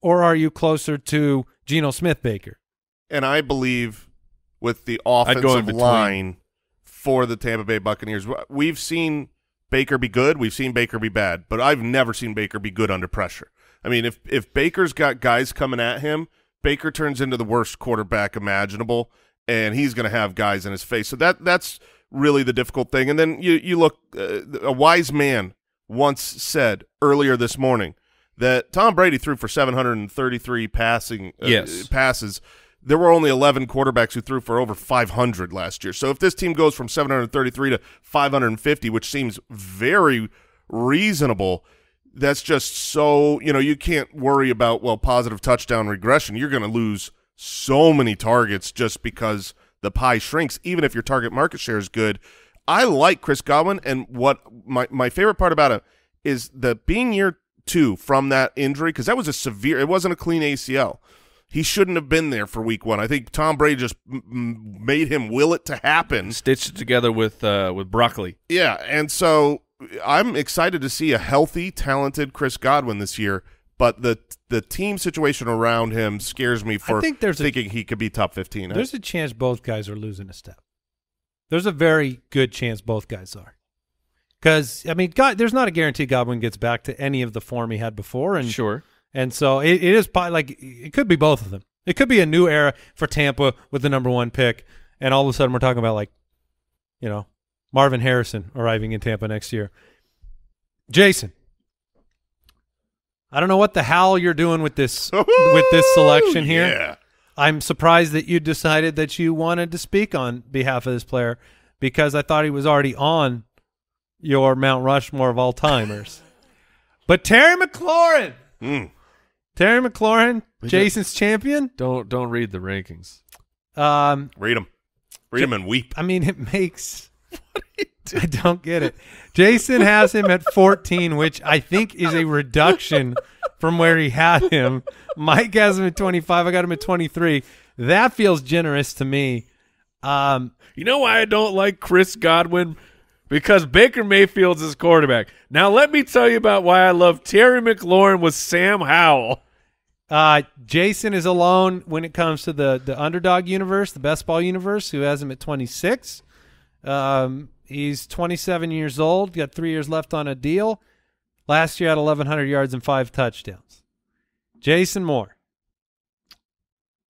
or are you closer to Geno Smith Baker? And I believe with the I'd go in offensive line for the Tampa Bay Buccaneers, we've seen Baker be good, we've seen Baker be bad, but I've never seen Baker be good under pressure. I mean, if if Baker's got guys coming at him, Baker turns into the worst quarterback imaginable, and he's going to have guys in his face. So that that's really the difficult thing. And then you you look, uh, a wise man once said earlier this morning that Tom Brady threw for 733 passing uh, Yes. passes. There were only 11 quarterbacks who threw for over 500 last year. So if this team goes from 733 to 550, which seems very reasonable, that's just so, you know, you can't worry about, well, positive touchdown regression. You're going to lose so many targets just because the pie shrinks, even if your target market share is good. I like Chris Godwin, and what my, my favorite part about him is the being year two from that injury, because that was a severe, it wasn't a clean ACL. He shouldn't have been there for week one. I think Tom Brady just m- m- made him will it to happen. Stitched it together with uh, with broccoli. Yeah, and so I'm excited to see a healthy, talented Chris Godwin this year. But the the team situation around him scares me for I think there's a- thinking he could be top 15. There's a chance both guys are losing a step. There's a very good chance both guys are. Because I mean, God, there's not a guarantee Godwin gets back to any of the form he had before, and Sure. And so it, it is like it could be both of them. It could be a new era for Tampa with the number one pick, and all of a sudden we're talking about like, you know, Marvin Harrison arriving in Tampa next year. Jason, I don't know what the hell you're doing with this *laughs* with this selection here. Yeah. I'm surprised that you decided that you wanted to speak on behalf of this player because I thought he was already on your Mount Rushmore of all timers. *laughs* but Terry McLaurin, Mm. Terry McLaurin, Jason's champion. Don't don't read the rankings. Um, Read him. Read him and weep. I mean, it makes. *laughs* I don't get it. Jason has him at 14, which I think is a reduction from where he had him. Mike has him at 25. I got him at 23. That feels generous to me. Um, You know why I don't like Chris Godwin? Because Baker Mayfield's his quarterback. Now let me tell you about why I love Terry McLaurin with Sam Howell. Uh, Jason is alone when it comes to the the underdog universe, the best ball universe, who has him at 26. Um, he's 27 years old, got three years left on a deal. Last year had 1,100 yards and five touchdowns. Jason Moore,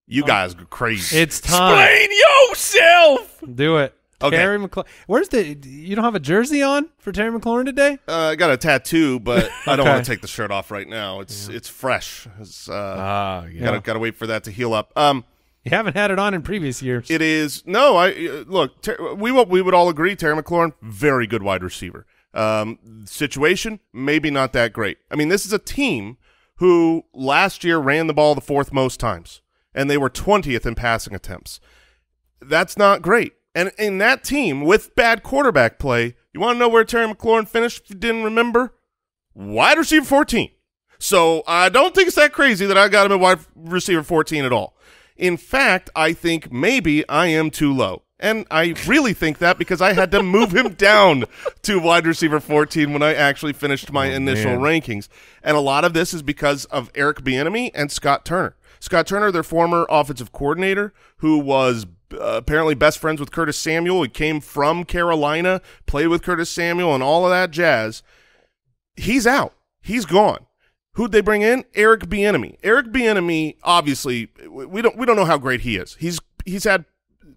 You guys go crazy. it's time. Explain yourself. Do it. Okay. Terry McLaurin. Where's the? You don't have a jersey on for Terry McLaurin today? uh, I got a tattoo, but *laughs* I don't want to take the shirt off right now. It's it's fresh. It's, uh, Ah, yeah. gotta gotta wait for that to heal up. Um, You haven't had it on in previous years. It is no. I uh, look. Ter- we will, we would all agree. Terry McLaurin, very good wide receiver. Um, situation maybe not that great. I mean, this is a team who last year ran the ball the fourth most times, and they were twentieth in passing attempts. That's not great. And in that team with bad quarterback play, you want to know where Terry McLaurin finished? If you didn't remember, wide receiver fourteen. So I don't think it's that crazy that I got him at wide receiver 14 at all. In fact, I think maybe I am too low. And I really think that because I had to move him *laughs* down to wide receiver 14 when I actually finished my oh, initial man. rankings. And a lot of this is because of Eric Bieniemy and Scott Turner. Scott Turner, their former offensive coordinator, who was uh, apparently best friends with Curtis Samuel. He came from Carolina, played with Curtis Samuel, and all of that jazz he's out. He's gone. Who'd they bring in? Eric Bieniemy. Eric Bieniemy, obviously, we don't we don't know how great he is. He's he's had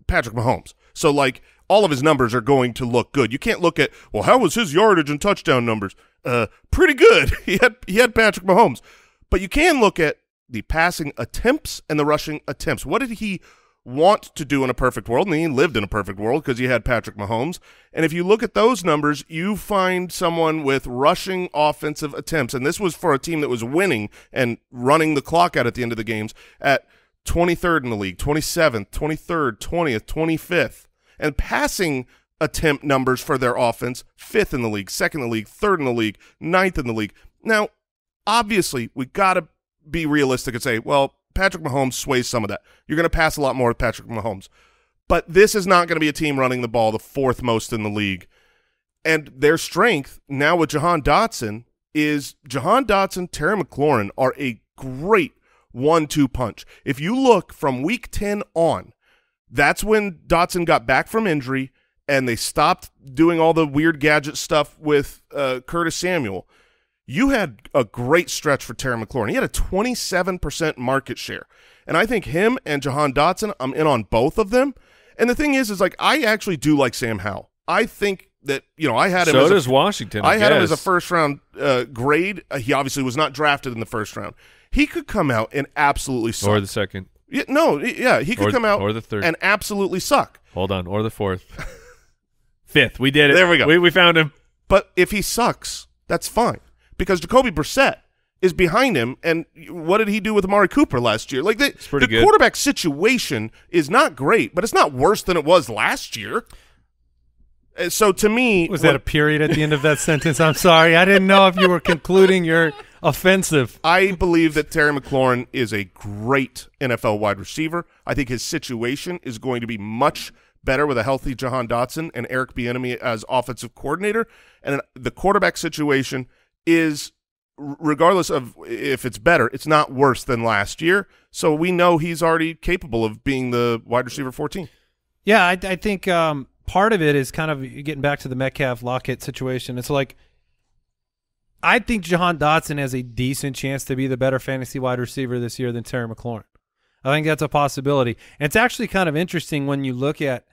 Patrick Mahomes, so like all of his numbers are going to look good. You can't look at well, how was his yardage and touchdown numbers? Uh, pretty good. *laughs* He had he had Patrick Mahomes, But you can look at the passing attempts and the rushing attempts. What did he want to do in a perfect world? And he lived in a perfect world because he had Patrick Mahomes. And if you look at those numbers, you find someone with rushing offensive attempts. And this was for a team that was winning and running the clock out at the end of the games at 23rd in the league, 27th, 23rd, 20th, 25th. And passing attempt numbers for their offense, fifth in the league, second in the league, third in the league, ninth in the league. Now, obviously, we got to be realistic and say, well, Patrick Mahomes sways some of that. You're going to pass a lot more with Patrick Mahomes. But this is not going to be a team running the ball the fourth most in the league. And their strength now with Jahan Dotson is Jahan Dotson, Terry McLaurin are a great one-two punch. If you look from week 10 on, that's when Dotson got back from injury and they stopped doing all the weird gadget stuff with uh, Curtis Samuel. You had a great stretch for Terry McLaurin. He had a 27% market share. And I think him and Jahan Dotson, I'm in on both of them. And the thing is, is like I actually do like Sam Howell. I think that, you know, I had him So as does a, Washington. I, I had him as a first round uh, grade. Uh, he obviously was not drafted in the first round. He could come out and absolutely suck. or the second. Yeah, no, yeah, he could Or- come out or the third. and absolutely suck. Hold on, or the fourth. *laughs* Fifth. We did it. There we go. We, we found him. But if he sucks, that's fine because Jacoby Brissett is behind him. And what did he do with Amari Cooper last year? Like the, the good. quarterback situation is not great, but it's not worse than it was last year. Uh, So to me, Was that a period at the end of that *laughs* sentence? I'm sorry. I didn't know if you were concluding your offensive. I believe that Terry McLaurin is a great NFL wide receiver. I think his situation is going to be much better with a healthy Jahan Dotson and Eric Bieniemy as offensive coordinator. And the quarterback situation is, regardless of if it's better, it's not worse than last year. So we know he's already capable of being the wide receiver 14. Yeah, I, I think um, part of it is kind of getting back to the Metcalf Lockett situation. It's like I think Jahan Dotson has a decent chance to be the better fantasy wide receiver this year than Terry McLaurin. I think that's a possibility. And it's actually kind of interesting when you look at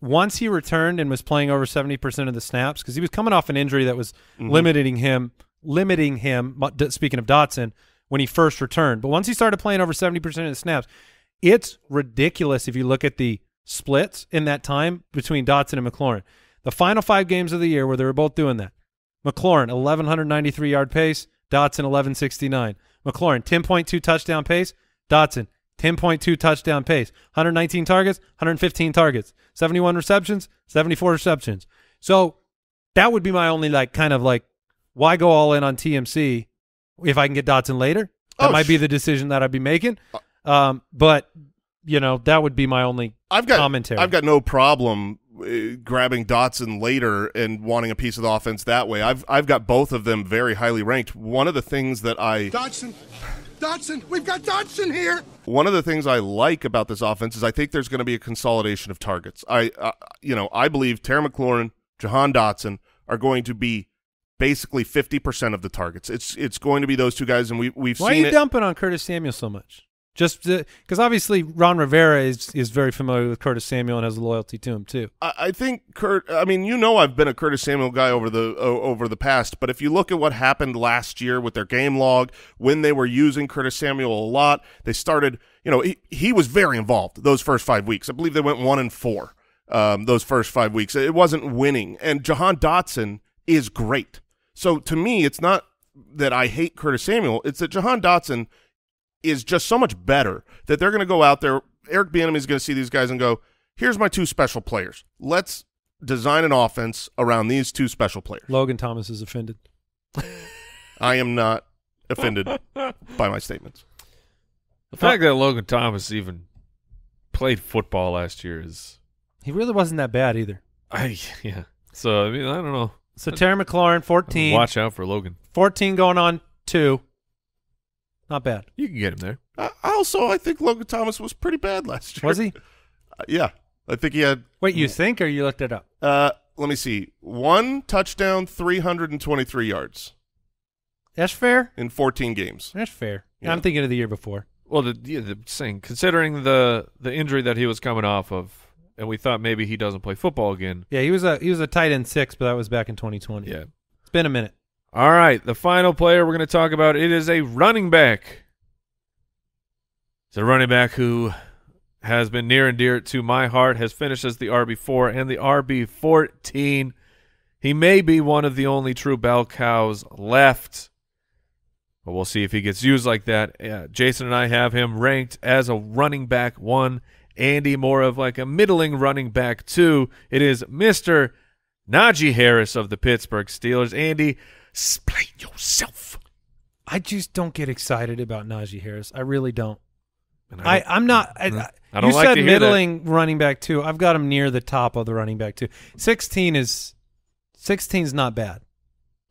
once he returned and was playing over 70% of the snaps because he was coming off an injury that was mm-hmm. limiting him limiting him speaking of Dotson when he first returned. But once he started playing over 70% of the snaps, it's ridiculous if you look at the splits in that time between Dotson and McLaurin. The final 5 games of the year where they were both doing that. McLaurin 1193 yard pace, Dotson 1169. McLaurin 10.2 touchdown pace, Dotson 10.2 touchdown pace, 119 targets, 115 targets, 71 receptions, 74 receptions. So that would be my only like kind of like why go all in on TMC if I can get Dotson later? That Oh, might be the decision that I'd be making. Um, but you know that would be my only I've got commentary. I've got no problem uh, grabbing Dotson later and wanting a piece of the offense that way. I've I've got both of them very highly ranked. One of the things that I Dodson! Dodson! We've got Dodson here! One of the things I like about this offense is I think there's going to be a consolidation of targets. I uh, you know I believe Terry McLaurin, Jahan Dotson are going to be basically 50% of the targets. It's it's going to be those two guys, and we we've Why are you it. dumping on Curtis Samuel so much? Just because obviously Ron Rivera is is very familiar with Curtis Samuel and has a loyalty to him too. I I think Kurt. I mean, you know, I've been a Curtis Samuel guy over the o- over the past, but if you look at what happened last year with their game log, when they were using Curtis Samuel a lot, they started. You know, he, he was very involved those first five weeks. I believe they went one and four um, those first five weeks. It wasn't winning, and Jahan Dotson is great. So to me, it's not that I hate Curtis Samuel. It's that Jahan Dotson is just so much better that they're going to go out there. Eric Bieniemy is going to see these guys and go, "Here's my two special players. Let's design an offense around these two special players." Logan Thomas is offended. *laughs* I am not offended by my statements. The fact that Logan Thomas even played football last year is, He really wasn't that bad either. I yeah. So I mean, I don't know. So Terry McLaurin, 14, Watch out for Logan. 14 going on two. Not bad. You can get him there. I also, I think Logan Thomas was pretty bad last year. Was he? *laughs* Uh, yeah, I think he had. Wait, you think or you looked it up? Uh, let me see. One touchdown, three hundred and twenty-three yards That's fair. in fourteen games. That's fair. Yeah. I'm thinking of the year before. Well, the, yeah, the saying considering the the injury that he was coming off of, and we thought maybe he doesn't play football again. Yeah, he was a he was a tight end six, but that was back in 2020. Yeah, It's been a minute. All right, the final player we're going to talk about it is a running back. It's a running back who has been near and dear to my heart, has finished as the RB4 and the RB14. He may be one of the only true bell cows left, but we'll see if he gets used like that. Jason and I have him ranked as a running back one, Andy more of like a middling running back two. It is Mr. Najee Harris of the Pittsburgh Steelers. Andy, explain yourself. I just don't get excited about Najee Harris. I really don't. And I, don't- I'm not. I, Mm. I- I don't you like said to hear that. middling running back two. I've got him near the top of the running back two. 16 is 16's not bad.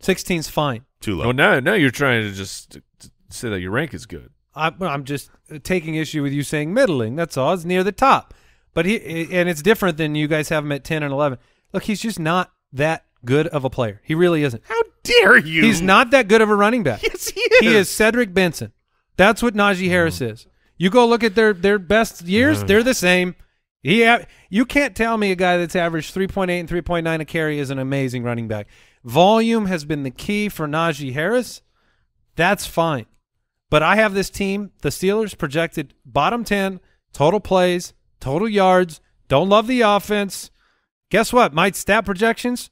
16's fine. Too low. Well, now, now you're trying to just t- t- say that your rank is good. I, I'm just taking issue with you saying middling. That's all. It's near the top. But he and it's different than you guys have him at 10 and 11. Look, he's just not that good of a player. He really isn't. How dare you? He's not that good of a running back. Yes, he is. He is Cedric Benson. That's what Najee hmm. Harris is. You go look at their their best years; hmm. they're the same. He, ha- you can't tell me a guy that's averaged 3.8 and 3.9 a carry is an amazing running back. Volume has been the key for Najee Harris. That's fine. But I have this team, the Steelers, projected bottom 10, total plays, total yards. Don't love the offense. Guess what? My stat projections,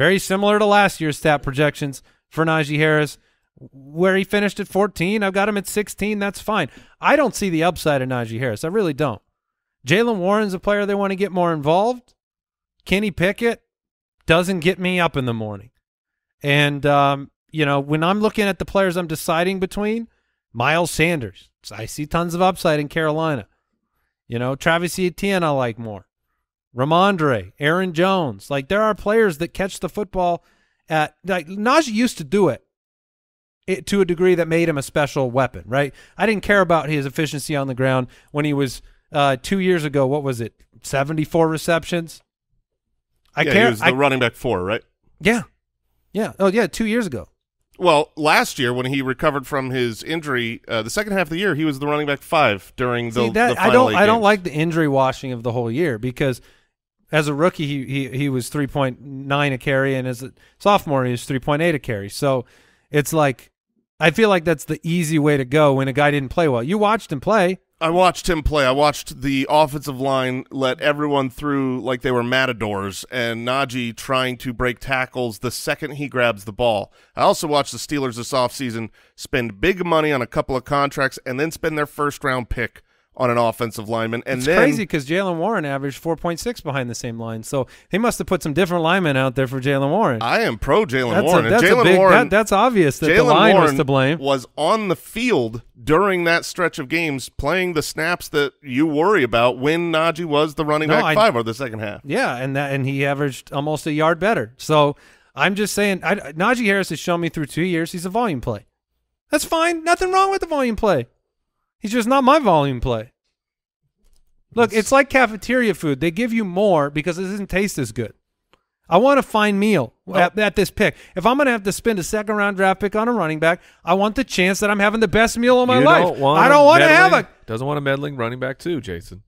very similar to last year's stat projections for Najee Harris, where he finished at 14. I've got him at 16. That's fine. I don't see the upside of Najee Harris. I really don't. Jaylen Warren's a player they want to get more involved. Kenny Pickett doesn't get me up in the morning. And, um, you know, when I'm looking at the players I'm deciding between, Miles Sanders, I see tons of upside in Carolina. You know, Travis Etienne I like more. Rhamondre, Aaron Jones. Like there are players that catch the football at like Najee used to do it, it to a degree that made him a special weapon, right? I didn't care about his efficiency on the ground when he was uh, two years ago. What was it? Seventy four receptions. I yeah, care. He was the I- running back four, right? yeah, yeah. Oh yeah, two years ago. Well, last year when he recovered from his injury, uh, the second half of the year, he was the running back five during the. See that the I don't I don't like the injury washing of the whole year because as a rookie he he, he was three point nine a carry and as a sophomore he was three point eight a carry. So it's like I feel like that's the easy way to go when a guy didn't play well. You watched him play. I watched him play. I watched the offensive line let everyone through like they were matadors, and Najee trying to break tackles the second he grabs the ball. I also watched the Steelers this offseason spend big money on a couple of contracts and then spend their first round pick on an offensive lineman. And it's then crazy because Jaylen Warren averaged four point six behind the same line. So they must have put some different linemen out there for Jaylen Warren. I am pro Jaylen Warren. a, that's a Jaylen big. Warren, that, that's obvious that the Jaylen line was to blame. was on the field during that stretch of games playing the snaps that you worry about when Najee was the running No, back I- five or the second half. Yeah, and that and he averaged almost a yard better. So I'm just saying, I, Najee Harris has shown me through two years he's a volume play. That's fine. Nothing wrong with the volume play. He's just not my volume play. Look, it's like cafeteria food. They give you more because it doesn't taste as good. I want a fine meal at, at this pick. If I'm going to have to spend a second round draft pick on a running back, I want the chance that I'm having the best meal of my you life. Don't want I a don't want to have a Doesn't want a meddling running back too, Jason.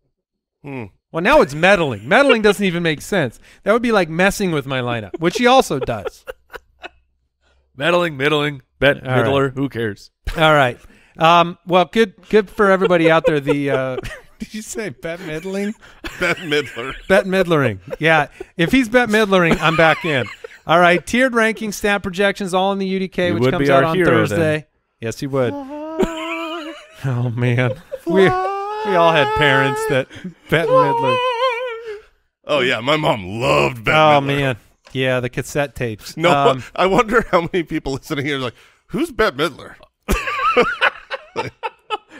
Hmm. Well, now it's meddling. Meddling doesn't even make sense. That would be like messing with my lineup, which he also does. *laughs* Meddling, middling, bet, All right. middler. Who cares? All right. Um, well, good, good for everybody out there. The uh, *laughs* did you say bet middling? *laughs* Beth Midler. Bet middlering. Yeah. If he's bet middlering, I'm back in. All right. Tiered ranking, stat projections, all in the UDK, You which would comes be out on hero Thursday. then. Yes, he would. oh man, we we all had parents that Bette Midler. Oh yeah, my mom loved Beth Oh Midler. man, yeah, the cassette tapes. No, Um, I wonder how many people listening here are like, "Who's Bette Midler?" *laughs*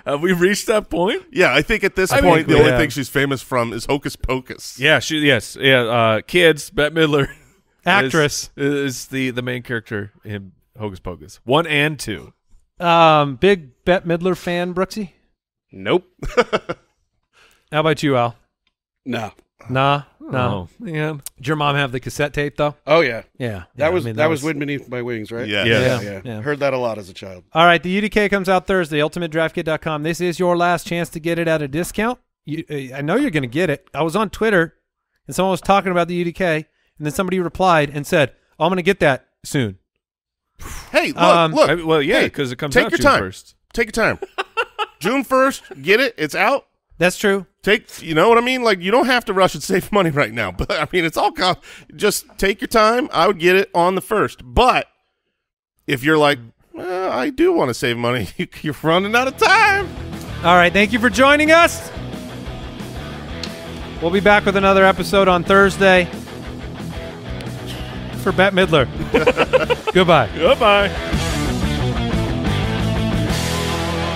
Have we reached that point? Yeah, I think at this I point think the we only have. thing she's famous from is Hocus Pocus. Yeah, she. Yes, yeah. Uh, kids, Bette Midler, Actress. is, is the the main character in Hocus Pocus one and two. um, big Bette Midler fan, Brooksy. Nope. *laughs* How about you, Al? No. Nah, no. Oh, man. Did your mom have the cassette tape though? Oh yeah. Yeah, That yeah, was I mean, that, was wind beneath my wings, right? Yeah. Yeah. Yeah, Yeah, yeah. yeah. Heard that a lot as a child. All right, the UDK comes out Thursday. UltimateDraftKit.com. This is your last chance to get it at a discount. You, uh, I know you're going to get it. I was on Twitter, and someone was talking about the UDK, and then somebody replied and said, oh, "I'm going to get that soon." Hey, look, Um, look. I- well, yeah, hey, 'cause it comes take out your June time. 1st. Take your time. *laughs* June first, get it. It's out. That's true. Take, you know what I mean? Like you don't have to rush and save *laughs* money right now. But I mean, it's all just take your time. I would get it on the first. But if you're like, "Eh, I do want to save money, *laughs* you're running out of time. All right. Thank you for joining us. We'll be back with another episode on Thursday. For Bette Midler. *laughs* Goodbye. Goodbye.